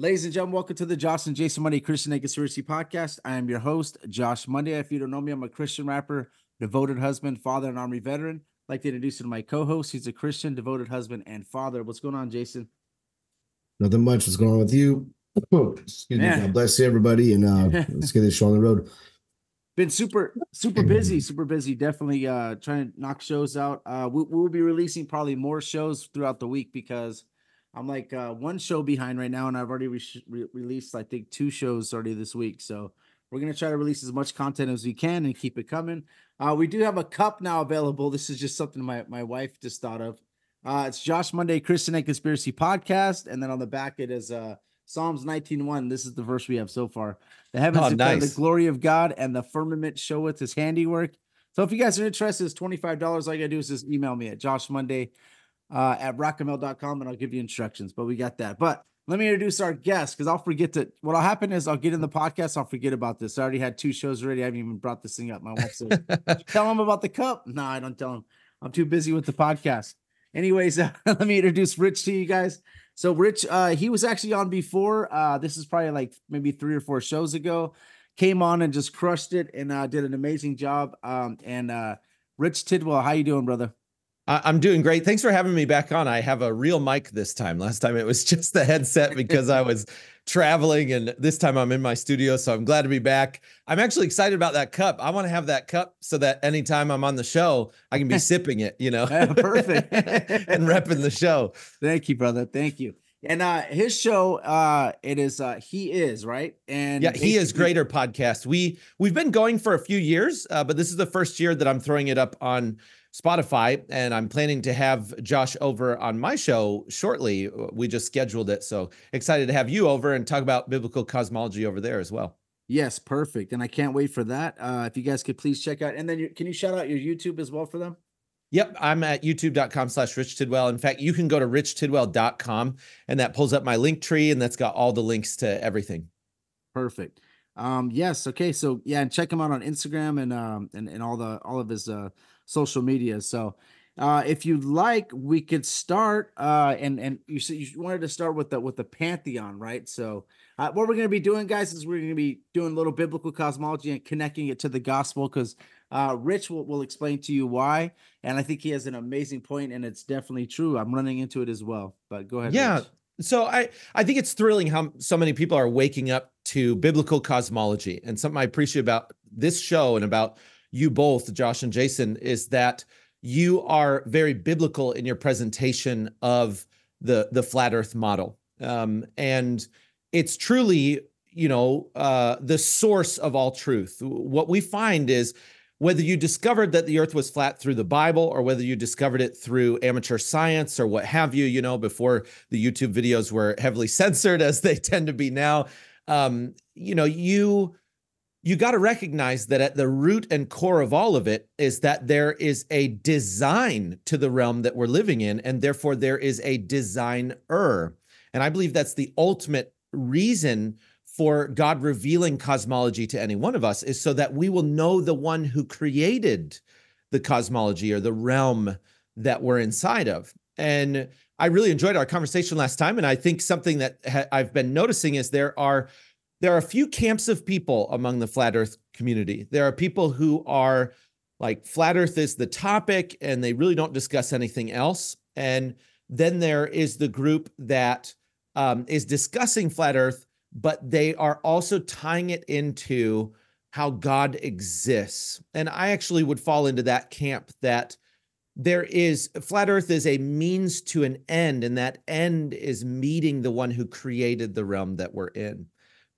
Ladies and gentlemen, welcome to the Josh and Jason Monday Christian and Conspiracy Podcast. I am your host, Josh Monday. If you don't know me, I'm a Christian rapper, devoted husband, father, and Army veteran. I'd like to introduce you to my co-host. He's a Christian, devoted husband, and father. What's going on, Jason? Nothing much. What's going on with you? Excuse me. Man. God bless you, everybody, and uh, let's get this show on the road. Been super, super busy, super busy. Definitely uh trying to knock shows out. Uh we, we'll be releasing probably more shows throughout the week because I'm like uh one show behind right now, and I've already re- re- released I think two shows already this week. So we're gonna try to release as much content as we can and keep it coming. Uh we do have a cup now available. This is just something my my wife just thought of. Uh it's Josh Monday Christian and Conspiracy Podcast, and then on the back it is uh Psalms 19:1. This is the verse we have so far. The heavens Oh, declare nice. the glory of God, and the firmament showeth his handiwork. So if you guys are interested, it's $25. All you gotta do is just email me at joshmonday uh, at rockml.com and I'll give you instructions. But we got that. But let me introduce our guest because I'll forget to. What'll happen is I'll get in the podcast, I'll forget about this. I already had two shows already. I haven't even brought this thing up. My wife said, tell him about the cup. No, I don't tell him. I'm too busy with the podcast. Anyways, uh, let me introduce Rich to you guys. So Rich, uh, he was actually on before. Uh, this is probably like maybe three or four shows ago. Came on and just crushed it and uh, did an amazing job. Um, and uh, Rich Tidwell, how you doing, brother? I- I'm doing great. Thanks for having me back on. I have a real mic this time. Last time it was just the headset because I was traveling, and this time I'm in my studio. So I'm glad to be back. I'm actually excited about that cup. I want to have that cup so that anytime I'm on the show, I can be sipping it, you know, Yeah, perfect. and repping the show. Thank you, brother. Thank you. And uh his show, uh, it is uh he is right. And Yeah, he is greater podcast. We we've been going for a few years, uh, but this is the first year that I'm throwing it up on Spotify, and I'm planning to have Josh over on my show shortly. We just scheduled it, so excited to have you over and talk about biblical cosmology over there as well. Yes, perfect. And I can't wait for that. Uh if you guys could please check out and then you, can you shout out your YouTube as well for them? Yep, I'm at youtube.com slash Rich Tidwell. In fact, you can go to richtidwell.com and that pulls up my Linktree and that's got all the links to everything. Perfect. Um, yes, okay. So yeah, and check him out on Instagram and um and, and all the all of his uh social media. So uh if you'd like, we could start uh and and you said you wanted to start with the with the pantheon, right? So uh, what we're gonna be doing, guys, is we're gonna be doing a little biblical cosmology and connecting it to the gospel because uh Rich will, will explain to you why. And I think he has an amazing point, and it's definitely true. I'm running into it as well. But go ahead. Yeah. Rich. So I I think it's thrilling how so many people are waking up to biblical cosmology. And something I appreciate about this show and about you both, Josh and Jason, is that you are very biblical in your presentation of the the flat Earth model, um, and it's truly you know uh, the source of all truth. What we find is whether you discovered that the earth was flat through the bible or whether you discovered it through amateur science or what have you you know before the youtube videos were heavily censored as they tend to be now um, you know you you got to recognize that at the root and core of all of it is that there is a design to the realm that we're living in and therefore there is a designer and i believe that's the ultimate reason for God revealing cosmology to any one of us is so that we will know the one who created the cosmology or the realm that we're inside of. And I really enjoyed our conversation last time and I think something that ha- I've been noticing is there are there are a few camps of people among the flat earth community. There are people who are like flat earth is the topic and they really don't discuss anything else. And then there is the group that um, is discussing flat earth but they are also tying it into how God exists. And I actually would fall into that camp that there is flat earth is a means to an end, and that end is meeting the one who created the realm that we're in.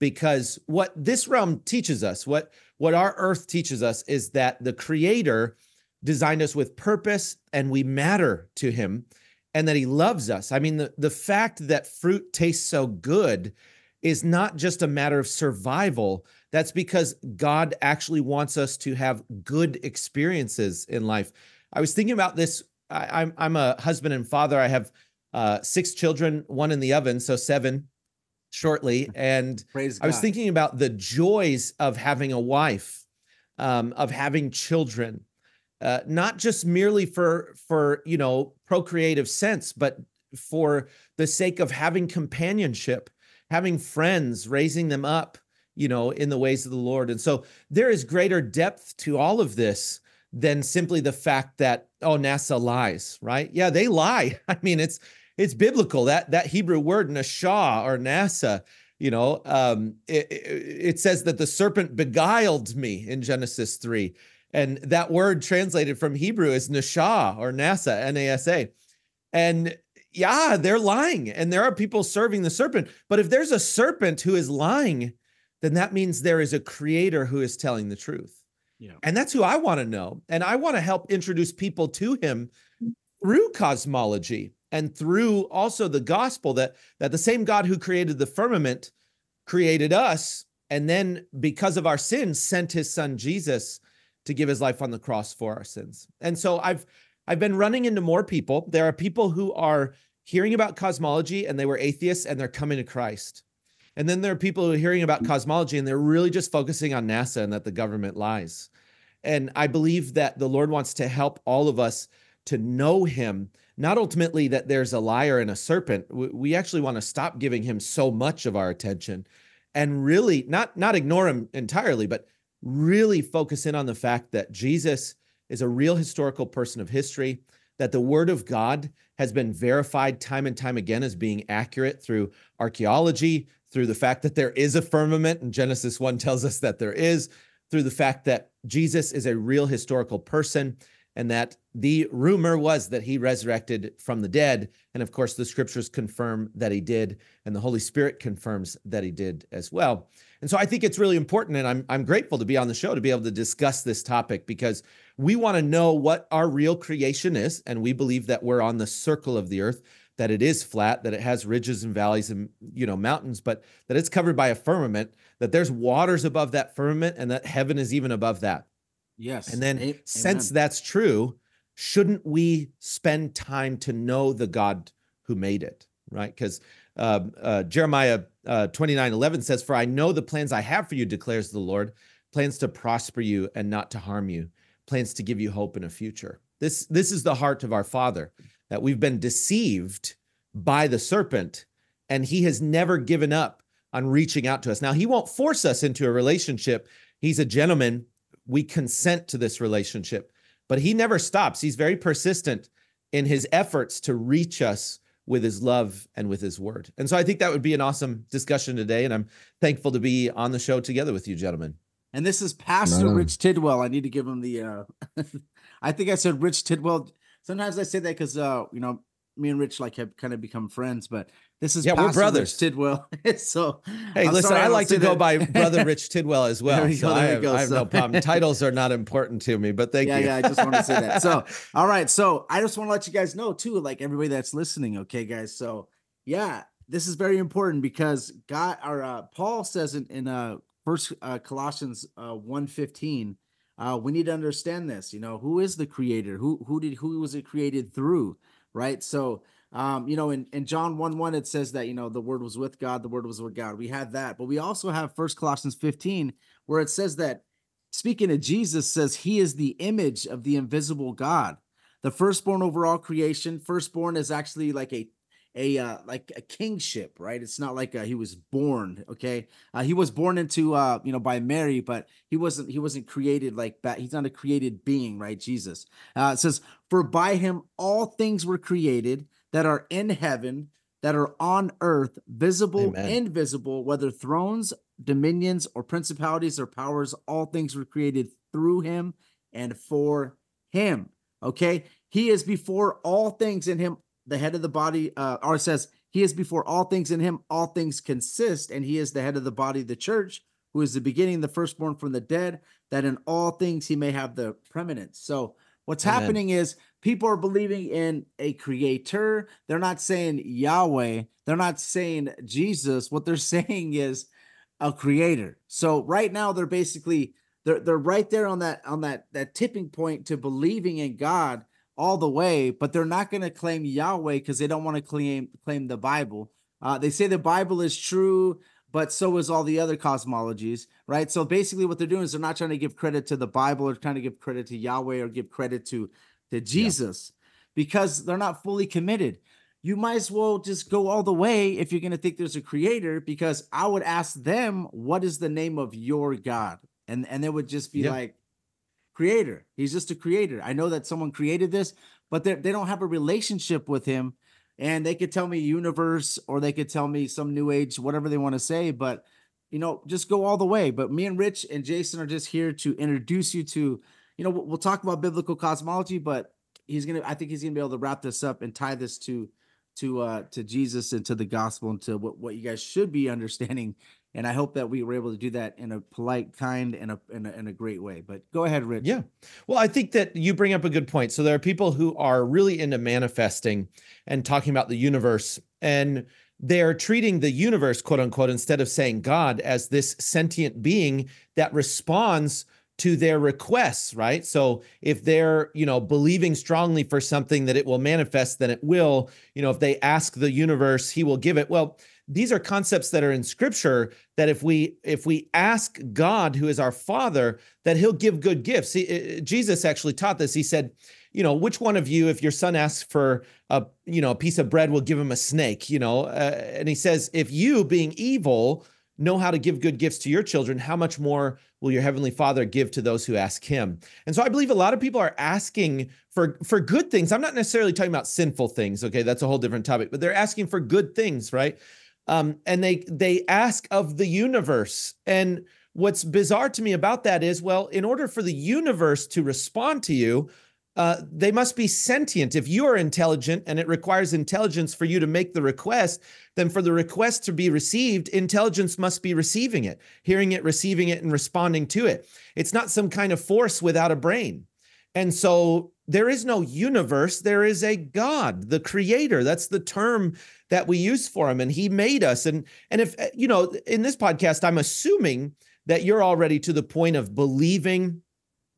Because what this realm teaches us, what, what our earth teaches us, is that the creator designed us with purpose and we matter to him and that he loves us. I mean, the, the fact that fruit tastes so good is not just a matter of survival. That's because God actually wants us to have good experiences in life. I was thinking about this. I, I'm I'm a husband and father. I have uh, six children, one in the oven, so seven shortly. And Praise I was God. thinking about the joys of having a wife, um, of having children, uh, not just merely for for you know procreative sense, but for the sake of having companionship, having friends, raising them up, you know, in the ways of the Lord. And so there is greater depth to all of this than simply the fact that oh NASA lies, right? Yeah, they lie. I mean, it's it's biblical that that Hebrew word nashah or NASA you know um, it, it, says that the serpent beguiled me in genesis 3 and that word translated from hebrew is nashah or nasa n-a-s-a and yeah they're lying and there are people serving the serpent. But if there's a serpent who is lying then that means there is a creator who is telling the truth. Yeah. and that's who i want to know. And i want to help introduce people to him through cosmology and through also the gospel that that the same God who created the firmament created us and then because of our sins sent his son Jesus to give his life on the cross for our sins. And so I've I've been running into more people. There are people who are hearing about cosmology and they were atheists and they're coming to Christ. And then there are people who are hearing about cosmology and they're really just focusing on NASA and that the government lies. And I believe that the Lord wants to help all of us to know him not ultimately that there's a liar and a serpent. We actually want to stop giving him so much of our attention and really not not ignore him entirely but really focus in on the fact that Jesus is a real historical person of history that the word of God has been verified time and time again as being accurate through archaeology through the fact that there is a firmament and Genesis 1 tells us that there is through the fact that Jesus is a real historical person and that the rumor was that he resurrected from the dead. And of course, the scriptures confirm that he did, and the Holy Spirit confirms that he did as well. And so I think it's really important, and I'm, I'm grateful to be on the show to be able to discuss this topic because we want to know what our real creation is. And we believe that we're on the circle of the earth, that it is flat, that it has ridges and valleys and you know mountains, but that it's covered by a firmament, that there's waters above that firmament, and that heaven is even above that. Yes. And then, Amen. since that's true, shouldn't we spend time to know the God who made it? Right? Because uh, uh, Jeremiah uh, 29 11 says, For I know the plans I have for you, declares the Lord plans to prosper you and not to harm you, plans to give you hope in a future. This, this is the heart of our Father, that we've been deceived by the serpent, and he has never given up on reaching out to us. Now, he won't force us into a relationship. He's a gentleman we consent to this relationship. But he never stops. He's very persistent in his efforts to reach us with his love and with his word. And so I think that would be an awesome discussion today. And I'm thankful to be on the show together with you, gentlemen. And this is Pastor no. Rich Tidwell. I need to give him the uh I think I said Rich Tidwell. Sometimes I say that because uh, you know, me and Rich like have kind of become friends, but this is yeah, we're brothers. Rich Tidwell. so hey, I'm listen, I, I like to go by Brother Rich Tidwell as well. so go, I have, I have so. no problem. Titles are not important to me, but thank yeah, you. Yeah, I just want to say that. So all right, so I just want to let you guys know too, like everybody that's listening. Okay, guys. So yeah, this is very important because God or uh, Paul says in, in uh First uh, Colossians uh, one fifteen. Uh, we need to understand this. You know, who is the creator? Who who did who was it created through? Right? So, um, you know, in, in John 1 1, it says that, you know, the word was with God, the word was with God. We have that, but we also have First Colossians 15, where it says that speaking of Jesus, says he is the image of the invisible God, the firstborn over all creation. Firstborn is actually like a a uh, like a kingship, right? It's not like a, he was born. Okay, uh, he was born into uh, you know by Mary, but he wasn't he wasn't created like that. He's not a created being, right? Jesus. Uh, it says, "For by him all things were created that are in heaven, that are on earth, visible, Amen. invisible, whether thrones, dominions, or principalities or powers. All things were created through him and for him." Okay, he is before all things in him the head of the body, uh, or says, He is before all things in him, all things consist, and he is the head of the body, of the church, who is the beginning, the firstborn from the dead, that in all things he may have the preeminence. So, what's Amen. happening is people are believing in a creator. They're not saying Yahweh, they're not saying Jesus. What they're saying is a creator. So, right now, they're basically they're they're right there on that on that that tipping point to believing in God all the way, but they're not going to claim Yahweh because they don't want to claim claim the Bible. Uh, they say the Bible is true, but so is all the other cosmologies, right? So basically, what they're doing is they're not trying to give credit to the Bible or trying to give credit to Yahweh or give credit to to Jesus yeah. because they're not fully committed. you might as well just go all the way if you're going to think there's a creator because i would ask them what is the name of your god and and they would just be Yeah. like creator. He's just a creator. I know that someone created this but they don't have a relationship with him. And they could tell me universe or they could tell me some new age whatever they want to say but you know just go all the way. But me and rich and jason are just here to introduce you to you know we'll, talk about biblical cosmology but he's gonna i think he's gonna be able to wrap this up and tie this to to uh to jesus and to the gospel and to what, what you guys should be understanding and i hope that we were able to do that in a polite kind and a in a, in a great way but go ahead rich Yeah. Well, I think that you bring up a good point. So there are people who are really into manifesting and talking about the universe, and they're treating the universe, quote unquote, instead of saying God as this sentient being that responds to their requests, right? So if they're, you know, believing strongly for something that it will manifest, then it will. You know, if they ask the universe, he will give it. Well, these are concepts that are in scripture that if we if we ask God who is our father that he'll give good gifts. He, uh, Jesus actually taught this. He said, you know, which one of you if your son asks for a you know a piece of bread will give him a snake, you know? Uh, and he says if you being evil know how to give good gifts to your children, how much more will your heavenly Father give to those who ask him? And so I believe a lot of people are asking for for good things. I'm not necessarily talking about sinful things, okay? That's a whole different topic, but they're asking for good things, right? Um, and they they ask of the universe. And what's bizarre to me about that is, well, in order for the universe to respond to you, uh, they must be sentient. If you are intelligent and it requires intelligence for you to make the request, then for the request to be received, intelligence must be receiving it, hearing it, receiving it, and responding to it. It's not some kind of force without a brain. And so there is no universe, there is a God, the creator. That's the term that we use for him. And he made us. And, and if, uh, you know, in this podcast, I'm assuming that you're already to the point of believing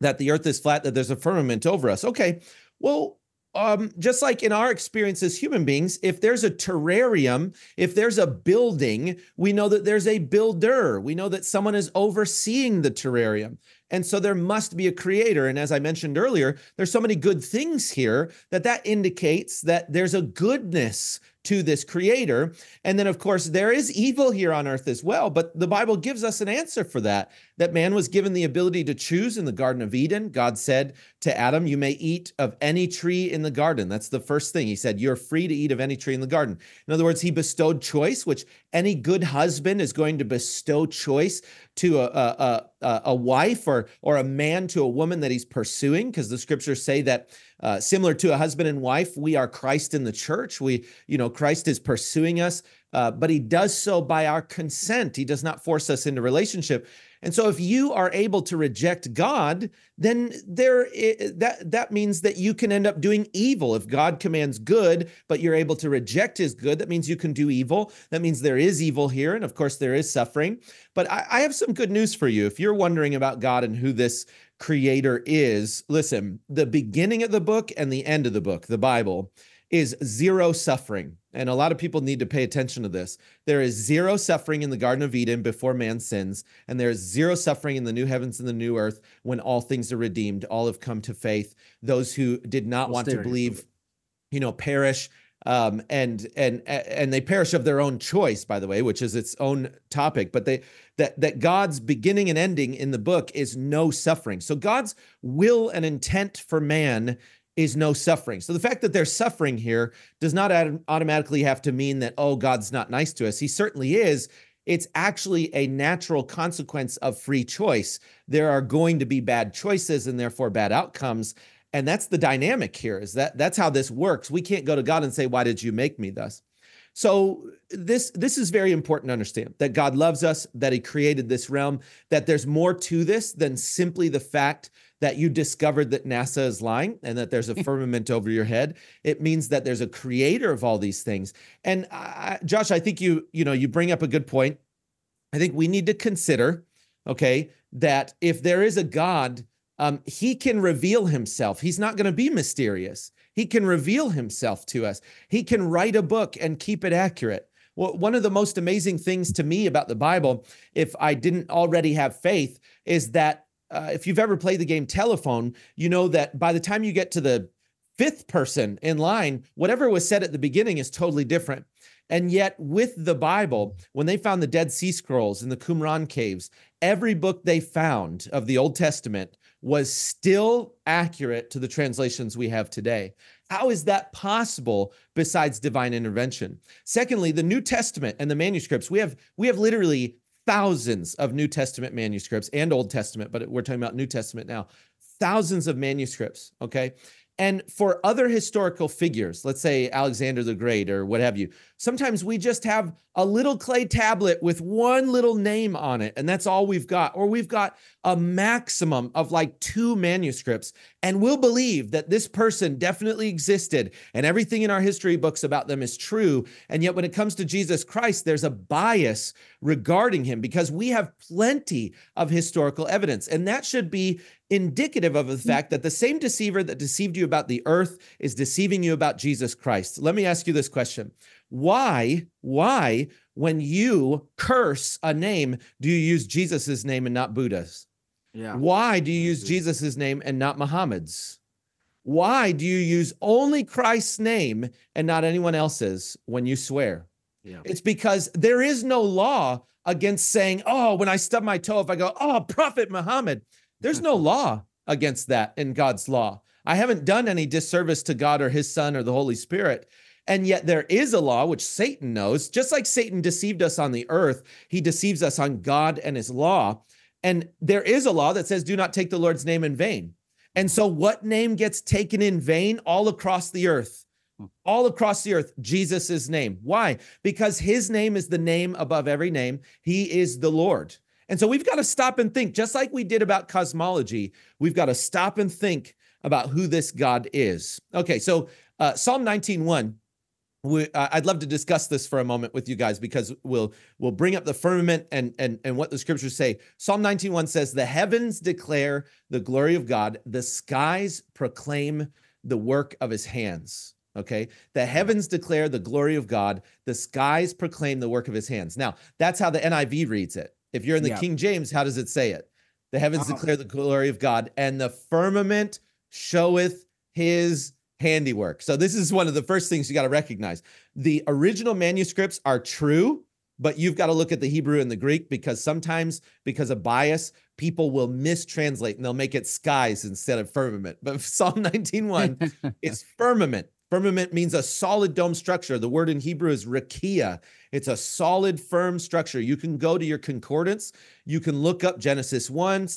that the earth is flat, that there's a firmament over us. Okay. Well, um, just like in our experience as human beings, if there's a terrarium, if there's a building, we know that there's a builder. We know that someone is overseeing the terrarium. And so there must be a creator. And as I mentioned earlier, there's so many good things here that that indicates that there's a goodness to this creator. And then, of course, there is evil here on earth as well. But the Bible gives us an answer for that that man was given the ability to choose in the Garden of Eden. God said to Adam, You may eat of any tree in the garden. That's the first thing. He said, You're free to eat of any tree in the garden. In other words, he bestowed choice, which any good husband is going to bestow choice to a, a, a, a wife or, or a man to a woman that he's pursuing, because the scriptures say that uh, similar to a husband and wife, we are Christ in the church. We, you know, Christ is pursuing us, uh, but he does so by our consent. He does not force us into relationship. And so if you are able to reject God, then there that that means that you can end up doing evil. If God commands good, but you're able to reject his good, that means you can do evil. That means there is evil here. And of course, there is suffering. But I, I have some good news for you. If you're wondering about God and who this creator is, listen, the beginning of the book and the end of the book, the Bible, is zero suffering. And a lot of people need to pay attention to this. There is zero suffering in the Garden of Eden before man sins, and there is zero suffering in the new heavens and the new earth when all things are redeemed. All have come to faith. Those who did not want to believe, you know, perish. Um, and and and they perish of their own choice, by the way, which is its own topic. But they that that God's beginning and ending in the book is no suffering. So God's will and intent for man is no suffering. So the fact that there's suffering here does not ad- automatically have to mean that, oh, God's not nice to us. He certainly is. It's actually a natural consequence of free choice. There are going to be bad choices and therefore bad outcomes. And that's the dynamic here is that that's how this works. We can't go to God and say, why did you make me thus? So this this is very important to understand that God loves us, that he created this realm, that there's more to this than simply the fact that you discovered that NASA is lying and that there's a firmament over your head. It means that there's a creator of all these things. And I, Josh, I think you you know you bring up a good point. I think we need to consider, okay, that if there is a God, um, he can reveal himself. He's not going to be mysterious. He can reveal himself to us. He can write a book and keep it accurate. Well, one of the most amazing things to me about the Bible, if I didn't already have faith, is that uh, if you've ever played the game telephone, you know that by the time you get to the fifth person in line, whatever was said at the beginning is totally different. And yet, with the Bible, when they found the Dead Sea Scrolls in the Qumran caves, every book they found of the Old Testament was still accurate to the translations we have today. How is that possible besides divine intervention? Secondly, the New Testament and the manuscripts, we have we have literally thousands of New Testament manuscripts and Old Testament, but we're talking about New Testament now. Thousands of manuscripts, okay? And for other historical figures, let's say Alexander the Great or what have you, sometimes we just have a little clay tablet with one little name on it, and that's all we've got. Or we've got a maximum of like two manuscripts, and we'll believe that this person definitely existed and everything in our history books about them is true. And yet, when it comes to Jesus Christ, there's a bias regarding him because we have plenty of historical evidence. And that should be indicative of the mm. fact that the same deceiver that deceived you about the earth is deceiving you about Jesus Christ. Let me ask you this question. Why, why, when you curse a name, do you use Jesus's name and not Buddha's? Yeah. Why do you use Jesus's name and not Muhammad's? Why do you use only Christ's name and not anyone else's when you swear? Yeah. It's because there is no law against saying, oh, when I stub my toe, if I go, oh, Prophet Muhammad, there's no law against that in God's law. I haven't done any disservice to God or his son or the Holy Spirit. And yet there is a law which Satan knows, just like Satan deceived us on the earth, he deceives us on God and his law. And there is a law that says, do not take the Lord's name in vain. And so, what name gets taken in vain all across the earth? Hmm. All across the earth, Jesus' name. Why? Because his name is the name above every name. He is the Lord. And so we've got to stop and think, just like we did about cosmology, we've got to stop and think about who this God is. Okay, so uh, Psalm 19:1. We, uh, I'd love to discuss this for a moment with you guys because we'll we'll bring up the firmament and and and what the scriptures say. Psalm 19:1 says, "The heavens declare the glory of God; the skies proclaim the work of His hands." Okay, the heavens declare the glory of God; the skies proclaim the work of His hands. Now, that's how the NIV reads it. If you're in the yeah. King James, how does it say it? The heavens uh-huh. declare the glory of God, and the firmament showeth his handiwork. So, this is one of the first things you got to recognize. The original manuscripts are true, but you've got to look at the Hebrew and the Greek because sometimes, because of bias, people will mistranslate and they'll make it skies instead of firmament. But Psalm 19:1 is firmament. Firmament means a solid dome structure. The word in Hebrew is rakia. It's a solid, firm structure. You can go to your concordance. You can look up Genesis 1,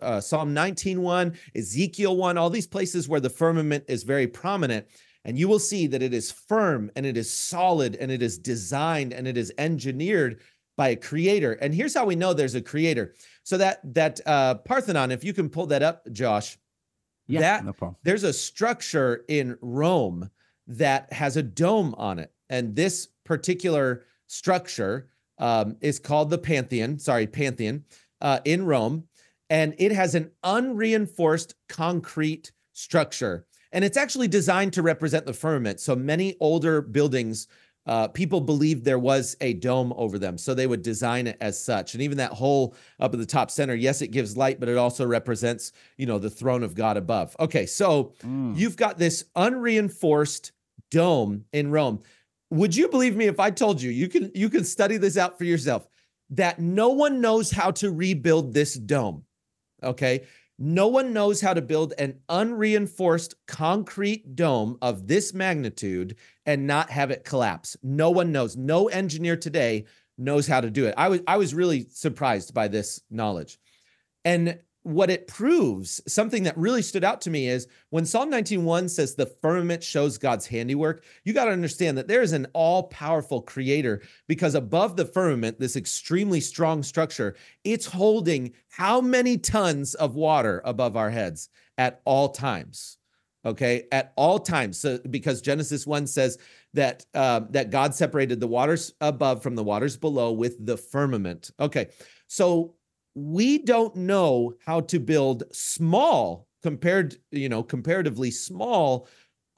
uh, Psalm 19 1, Ezekiel 1, all these places where the firmament is very prominent. And you will see that it is firm and it is solid and it is designed and it is engineered by a creator. And here's how we know there's a creator. So that that uh, Parthenon, if you can pull that up, Josh, yeah, that, no problem. There's a structure in Rome that has a dome on it. And this particular structure um, is called the Pantheon, sorry, Pantheon uh, in Rome. And it has an unreinforced concrete structure. And it's actually designed to represent the firmament. So many older buildings uh, people believed there was a dome over them, so they would design it as such. And even that hole up at the top center, yes, it gives light, but it also represents, you know, the throne of God above. Okay, so mm. you've got this unreinforced dome in Rome. Would you believe me if I told you you can you can study this out for yourself that no one knows how to rebuild this dome? Okay, no one knows how to build an unreinforced concrete dome of this magnitude and not have it collapse. No one knows. No engineer today knows how to do it. I was I was really surprised by this knowledge. And what it proves, something that really stood out to me is when Psalm 19:1 says the firmament shows God's handiwork, you got to understand that there is an all-powerful creator because above the firmament, this extremely strong structure, it's holding how many tons of water above our heads at all times. Okay, at all times. So because Genesis 1 says that uh, that God separated the waters above from the waters below with the firmament. Okay. So we don't know how to build small compared you know comparatively small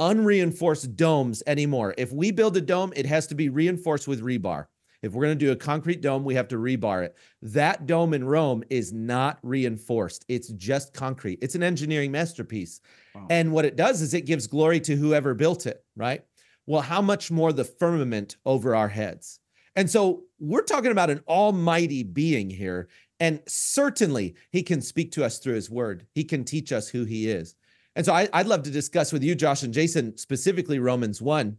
unreinforced domes anymore if we build a dome it has to be reinforced with rebar If we're going to do a concrete dome, we have to rebar it. That dome in Rome is not reinforced, it's just concrete. It's an engineering masterpiece. Wow. And what it does is it gives glory to whoever built it, right? Well, how much more the firmament over our heads? And so we're talking about an almighty being here. And certainly he can speak to us through his word, he can teach us who he is. And so I, would love to discuss with you, Josh and Jason, specifically Romans 1.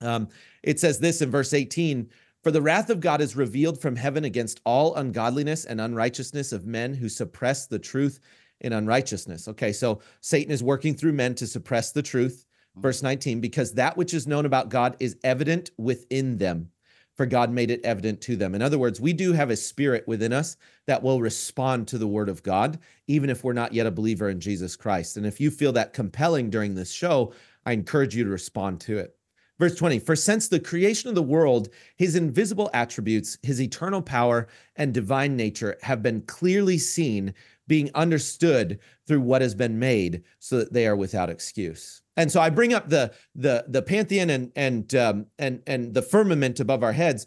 Um, it says this in verse 18 For the wrath of God is revealed from heaven against all ungodliness and unrighteousness of men who suppress the truth in unrighteousness. Okay, so Satan is working through men to suppress the truth. Verse 19, because that which is known about God is evident within them, for God made it evident to them. In other words, we do have a spirit within us that will respond to the word of God, even if we're not yet a believer in Jesus Christ. And if you feel that compelling during this show, I encourage you to respond to it. Verse 20, for since the creation of the world, his invisible attributes, his eternal power, and divine nature have been clearly seen, being understood through what has been made, so that they are without excuse. And so I bring up the the the pantheon and and um, and and the firmament above our heads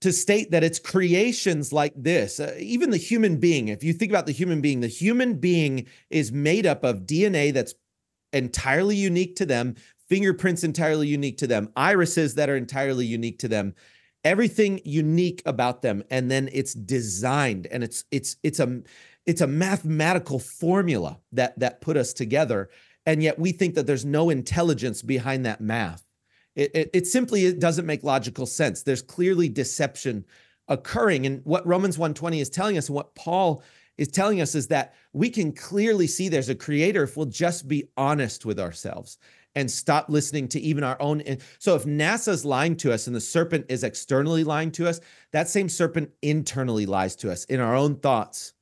to state that it's creations like this. Uh, even the human being, if you think about the human being, the human being is made up of DNA that's entirely unique to them, fingerprints entirely unique to them, irises that are entirely unique to them, everything unique about them, and then it's designed and it's it's it's a it's a mathematical formula that that put us together and yet we think that there's no intelligence behind that math. It, it, it simply doesn't make logical sense. There's clearly deception occurring, and what Romans 1:20 is telling us, and what Paul is telling us, is that we can clearly see there's a creator if we'll just be honest with ourselves and stop listening to even our own. So if NASA's lying to us and the serpent is externally lying to us, that same serpent internally lies to us in our own thoughts.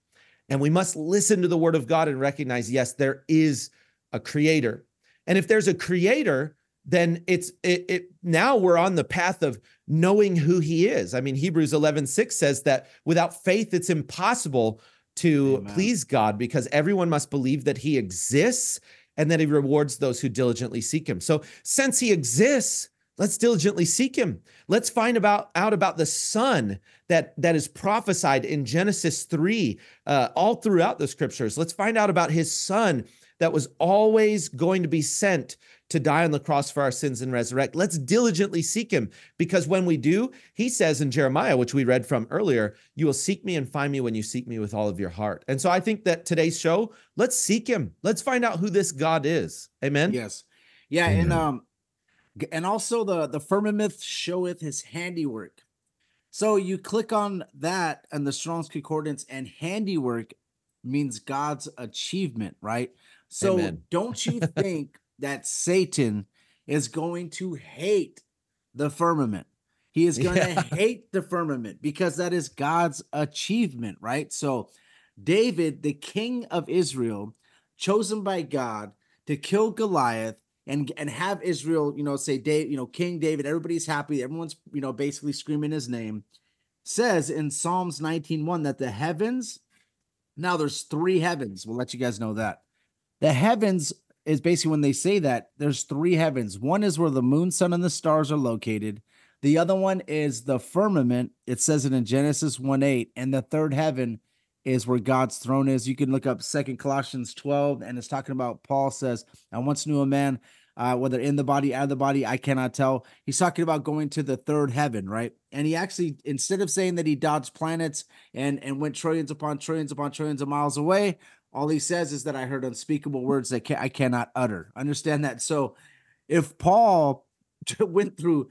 And we must listen to the word of God and recognize, yes, there is a creator. And if there's a creator, then it's it, it, now we're on the path of knowing who he is. I mean, Hebrews 11, 6 says that without faith, it's impossible to Amen. please God because everyone must believe that he exists and that he rewards those who diligently seek him. So since he exists, let's diligently seek him. Let's find about out about the son that that is prophesied in Genesis 3 uh, all throughout the scriptures. Let's find out about his son that was always going to be sent to die on the cross for our sins and resurrect. Let's diligently seek him because when we do, he says in Jeremiah, which we read from earlier, you will seek me and find me when you seek me with all of your heart. And so I think that today's show, let's seek him. Let's find out who this God is. Amen. Yes. Yeah, Amen. and um and also the the firmament showeth his handiwork. So you click on that and the Strong's Concordance and handiwork means God's achievement, right? So Amen. don't you think that Satan is going to hate the firmament? He is going yeah. to hate the firmament because that is God's achievement, right? So David, the king of Israel, chosen by God to kill Goliath and and have Israel, you know, say Dave, you know, King David, everybody's happy, everyone's, you know, basically screaming his name. Says in Psalms 19:1 that the heavens now there's three heavens. We'll let you guys know that. The heavens is basically when they say that there's three heavens. One is where the moon, sun, and the stars are located. The other one is the firmament. It says it in Genesis 1 8. And the third heaven is where God's throne is. You can look up Second Colossians 12, and it's talking about Paul says, I once knew a man, uh, whether in the body, out of the body, I cannot tell. He's talking about going to the third heaven, right? And he actually, instead of saying that he dodged planets and, and went trillions upon trillions upon trillions of miles away, all he says is that I heard unspeakable words that I cannot utter. Understand that. So if Paul went through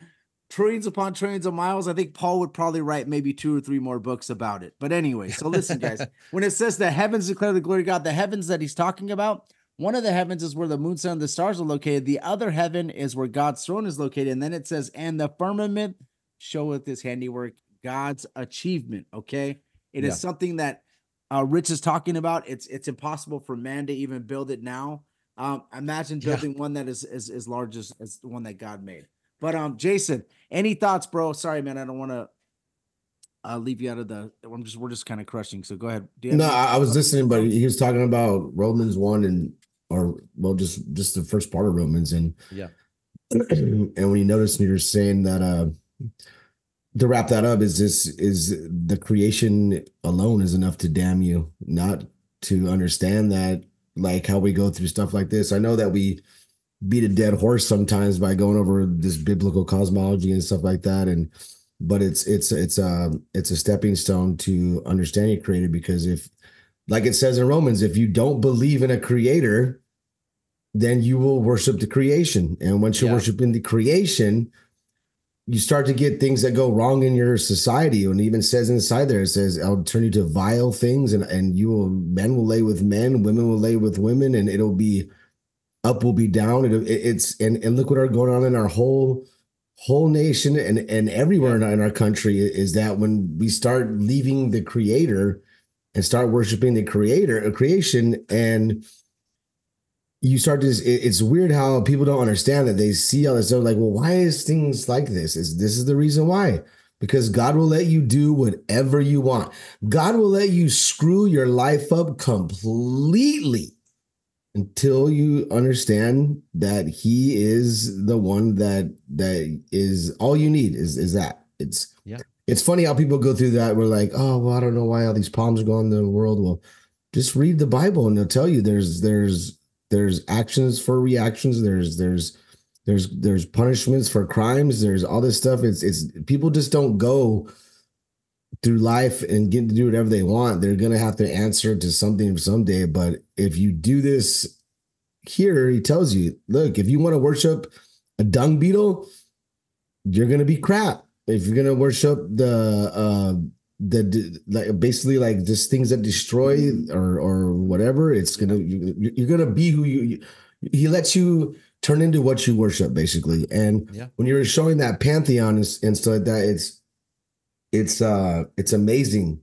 trillions upon trillions of miles, I think Paul would probably write maybe two or three more books about it. But anyway, so listen, guys, when it says the heavens declare the glory of God, the heavens that he's talking about, one of the heavens is where the moon, sun, and the stars are located. The other heaven is where God's throne is located. And then it says, and the firmament showeth his handiwork, God's achievement. Okay. it yeah. is something that uh, Rich is talking about. It's it's impossible for man to even build it now. Um, imagine building yeah. one that is as as large as, as the one that God made. But um, Jason, any thoughts, bro? Sorry, man, I don't want to uh, leave you out of the. I'm just we're just kind of crushing. So go ahead. No, I, I was listening, but he was talking about Romans one and or well, just just the first part of Romans and yeah. and when you notice, you're saying that uh to wrap that up is this is the creation alone is enough to damn you not to understand that like how we go through stuff like this i know that we beat a dead horse sometimes by going over this biblical cosmology and stuff like that and but it's it's it's a it's a stepping stone to understanding creator because if like it says in romans if you don't believe in a creator then you will worship the creation and once you're Yeah. worshiping the creation you start to get things that go wrong in your society. And even says inside there it says i'll turn you to vile things and and you will men will lay with men women will lay with women and it'll be up will be down. It, it- it's and and look what are going on in our whole whole nation and and everywhere in our, in our country is that when we start leaving the creator and start worshiping the creator uh, creation and you start to it's weird how people don't understand that they see all this stuff like well why is things like this? Is this is the reason why. Because god will let you do whatever you want. God will let you screw your life up completely until you understand that he is the one that that is all you need is is that. It's Yeah. it's funny how people go through that. We're like oh well i don't know why all these problems are going on in the world. Well just read the bible and they'll tell you there's there's there's actions for reactions there's there's there's there's punishments for crimes there's all this stuff. It's it's people just don't go through life and get to do whatever they want. They're gonna have to answer to something someday. But if you do this here he tells you look if you want to worship a dung beetle you're gonna be crap. If you're gonna worship the uh the d- like basically like just things that destroy or or whatever it's gonna you, you're gonna be who you, you he lets you turn into what you worship basically. And Yeah. when you're showing that pantheon and, and stuff like that it's it's uh it's amazing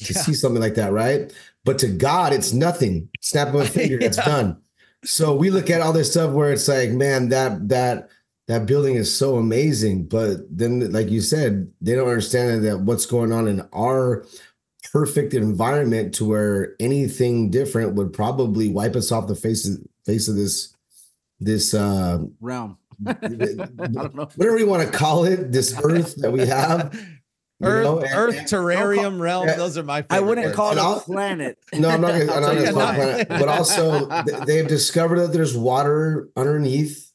to Yeah. see something like that right? But to god it's nothing. Snap of a finger it's done. So we look at all this stuff where it's like man that that that building is so amazing but then like you said they don't understand that what's going on in our perfect environment to where anything different would probably wipe us off the face of face of this this uh Realm. I don't know. whatever you want to call it this earth that we have you Earth, know, and- Earth, and- terrarium realm. Yeah. Those are my. I wouldn't words. call it And a I'll- planet. No, I'm not gonna, I'm not I'll gonna call you it planet, but also th- they've discovered that there's water underneath.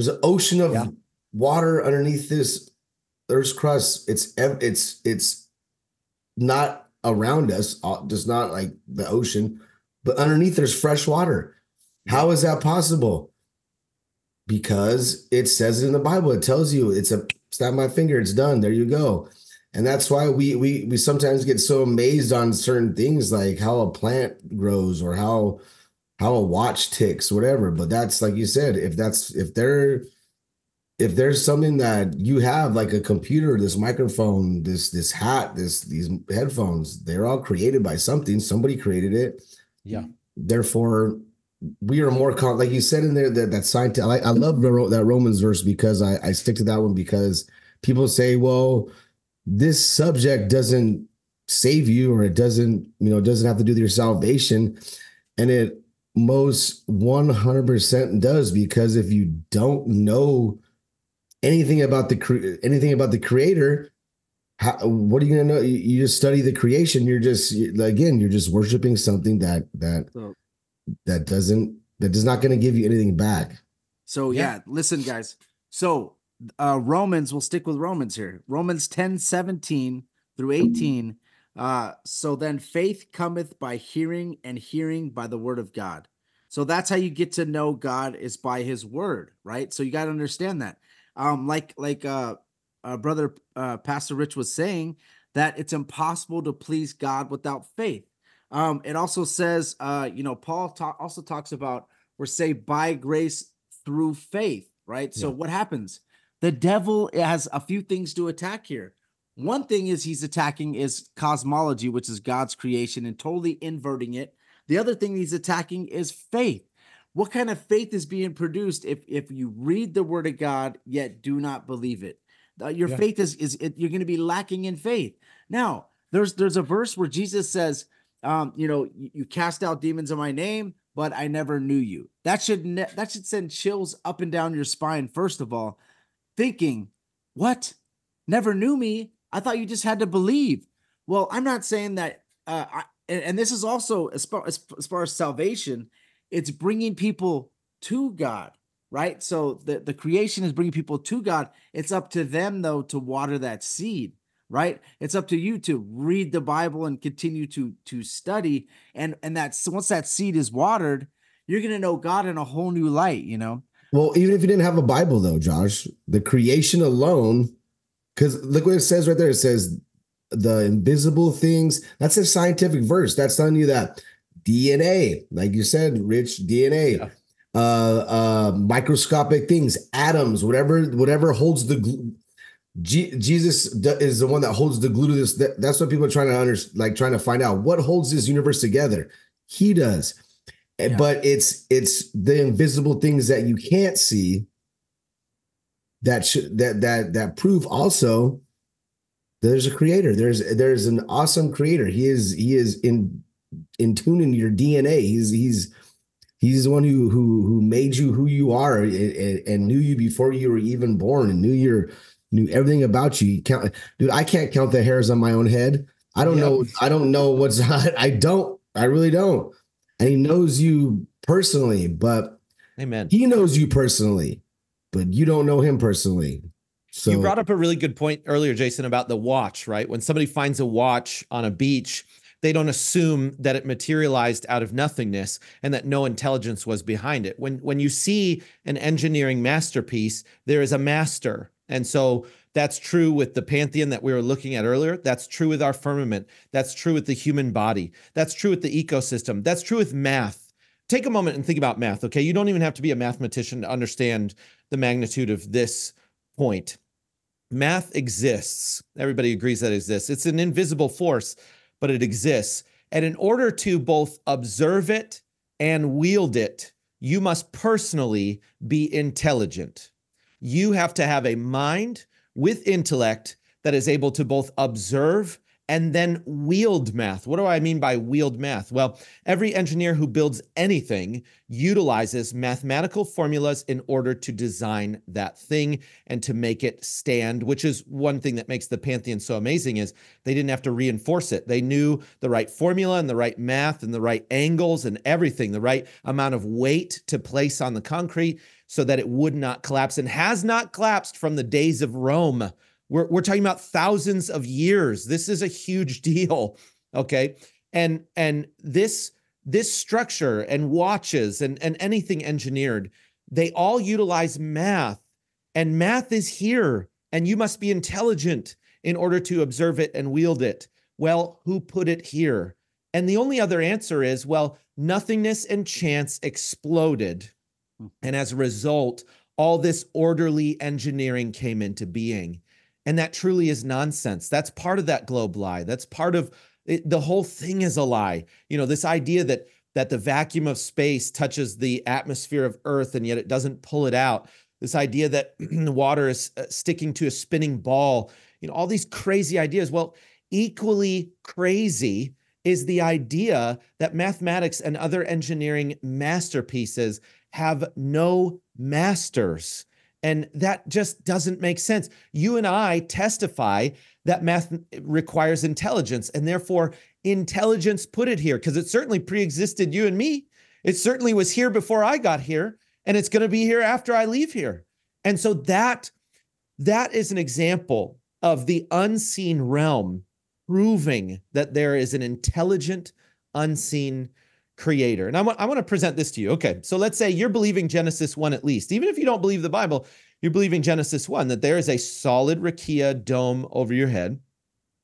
There's an ocean of Yeah. water underneath this Earth's crust. It's it's it's not around us, uh, just not like the ocean, but underneath there's fresh water. How is that possible? Because it says it in the Bible. It tells you it's a snap my finger, it's done. There you go. And that's why we we we sometimes get so amazed on certain things like how a plant grows or how how a watch ticks, whatever. But that's like you said, if that's if they're if there's something that you have like a computer, this microphone, this this hat, this these headphones, they're all created by something. Somebody created it. Yeah. Therefore, we are more con- like you said in there that that scientific. I, I love the that Romans verse because I I stick to that one because people say, well, this subject doesn't save you or it doesn't you know doesn't have to do with your salvation, and it most 100% does because if you don't know anything about the cre- anything about the creator how, what are you gonna know you, you just study the creation you're just again you're just worshiping something that that So- that doesn't that is not going to give you anything back So Yeah. yeah, listen, guys. So uh Romans, we'll stick with Romans here. Romans 10, 17 through 18. Uh, so then faith cometh by hearing, and hearing by the word of God. So that's how you get to know God is by his word, right? So you got to understand that. Um, like like uh, uh brother uh Pastor Rich was saying that it's impossible to please God without faith. Um, it also says, uh, you know, Paul ta- also talks about we're saved by grace through faith, right? So what happens? The devil has a few things to attack here. One thing is he's attacking is cosmology, which is God's creation, and totally inverting it. The other thing he's attacking is faith. What kind of faith is being produced if if you read the word of God yet do not believe it? Uh, your Yeah. faith is is it, you're going to be lacking in faith. Now, there's there's a verse where Jesus says, um, you know, you, you cast out demons in my name, but I never knew you. That should ne- that should send chills up and down your spine. First of all, thinking, what? never knew me. I thought you just had to believe. Well, I'm not saying that. Uh, I, and, and this is also as far as, as far as salvation, it's bringing people to God, right? So the the creation is bringing people to God. It's up to them though to water that seed right it's up to you to read the bible and continue to to study and and that's once that seed is watered you're going to know god in a whole new light you know well even if you didn't have a bible though josh the creation alone because look what it says right there it says the invisible things that's a scientific verse that's telling you that dna like you said rich dna yeah. uh uh microscopic things atoms whatever whatever holds the G- Jesus is the one that holds the glue to this. That, that's what people are trying to under, like trying to find out what holds this universe together. He does, eh, yeah. but it's it's the invisible things that you can't see that should that that that prove also there's a creator. There's there's an awesome creator. He is he is in in tune in your DNA. He's he's he's the one who who who made you who you are and, and knew you before you were even born and knew your knew everything about you. count, dude. I can't count the hairs on my own head. I don't yep. know. I don't know what's. I don't. I really don't. And he knows you personally, but Amen. He knows you personally, but you don't know him personally. So you brought up a really good point earlier, Jason, about the watch. Right when somebody finds a watch on a beach, they don't assume that it materialized out of nothingness and that no intelligence was behind it. When when you see an engineering masterpiece, there is a master and so that's true with the pantheon that we were looking at earlier. That's true with our firmament. That's true with the human body. That's true with the ecosystem. That's true with math. Take a moment and think about math, okay? You don't even have to be a mathematician to understand the magnitude of this point. Math exists. Everybody agrees that it exists. It's an invisible force, but it exists. And in order to both observe it and wield it, you must personally be intelligent you have to have a mind with intellect that is able to both observe and then wield math. What do I mean by wield math? Well, every engineer who builds anything utilizes mathematical formulas in order to design that thing and to make it stand, which is one thing that makes the Pantheon so amazing is they didn't have to reinforce it. They knew the right formula and the right math and the right angles and everything, the right amount of weight to place on the concrete so that it would not collapse and has not collapsed from the days of Rome. We're, we're talking about thousands of years. This is a huge deal. Okay. And and this this structure and watches and, and anything engineered, they all utilize math. And math is here. And you must be intelligent in order to observe it and wield it. Well, who put it here? And the only other answer is well, nothingness and chance exploded Hmm. And as a result, all this orderly engineering came into being. And that truly is nonsense. That's part of that globe lie. That's part of it, the whole thing is a lie. You know, this idea that that the vacuum of space touches the atmosphere of Earth and yet it doesn't pull it out. This idea that the water is uh, sticking to a spinning ball. You know, all these crazy ideas. Well, equally crazy is the idea that mathematics and other engineering masterpieces have no masters. And that just doesn't make sense. You and I testify that math requires intelligence, and therefore, intelligence put it here because it certainly pre existed you and me. It certainly was here before I got here, and it's going to be here after I leave here. And so that that is an example of the unseen realm proving that there is an intelligent, unseen creator. And I want, I want to present this to you. Okay. So let's say you're believing Genesis 1 at least. Even if you don't believe the Bible, you're believing Genesis 1 that there is a solid rakia dome over your head,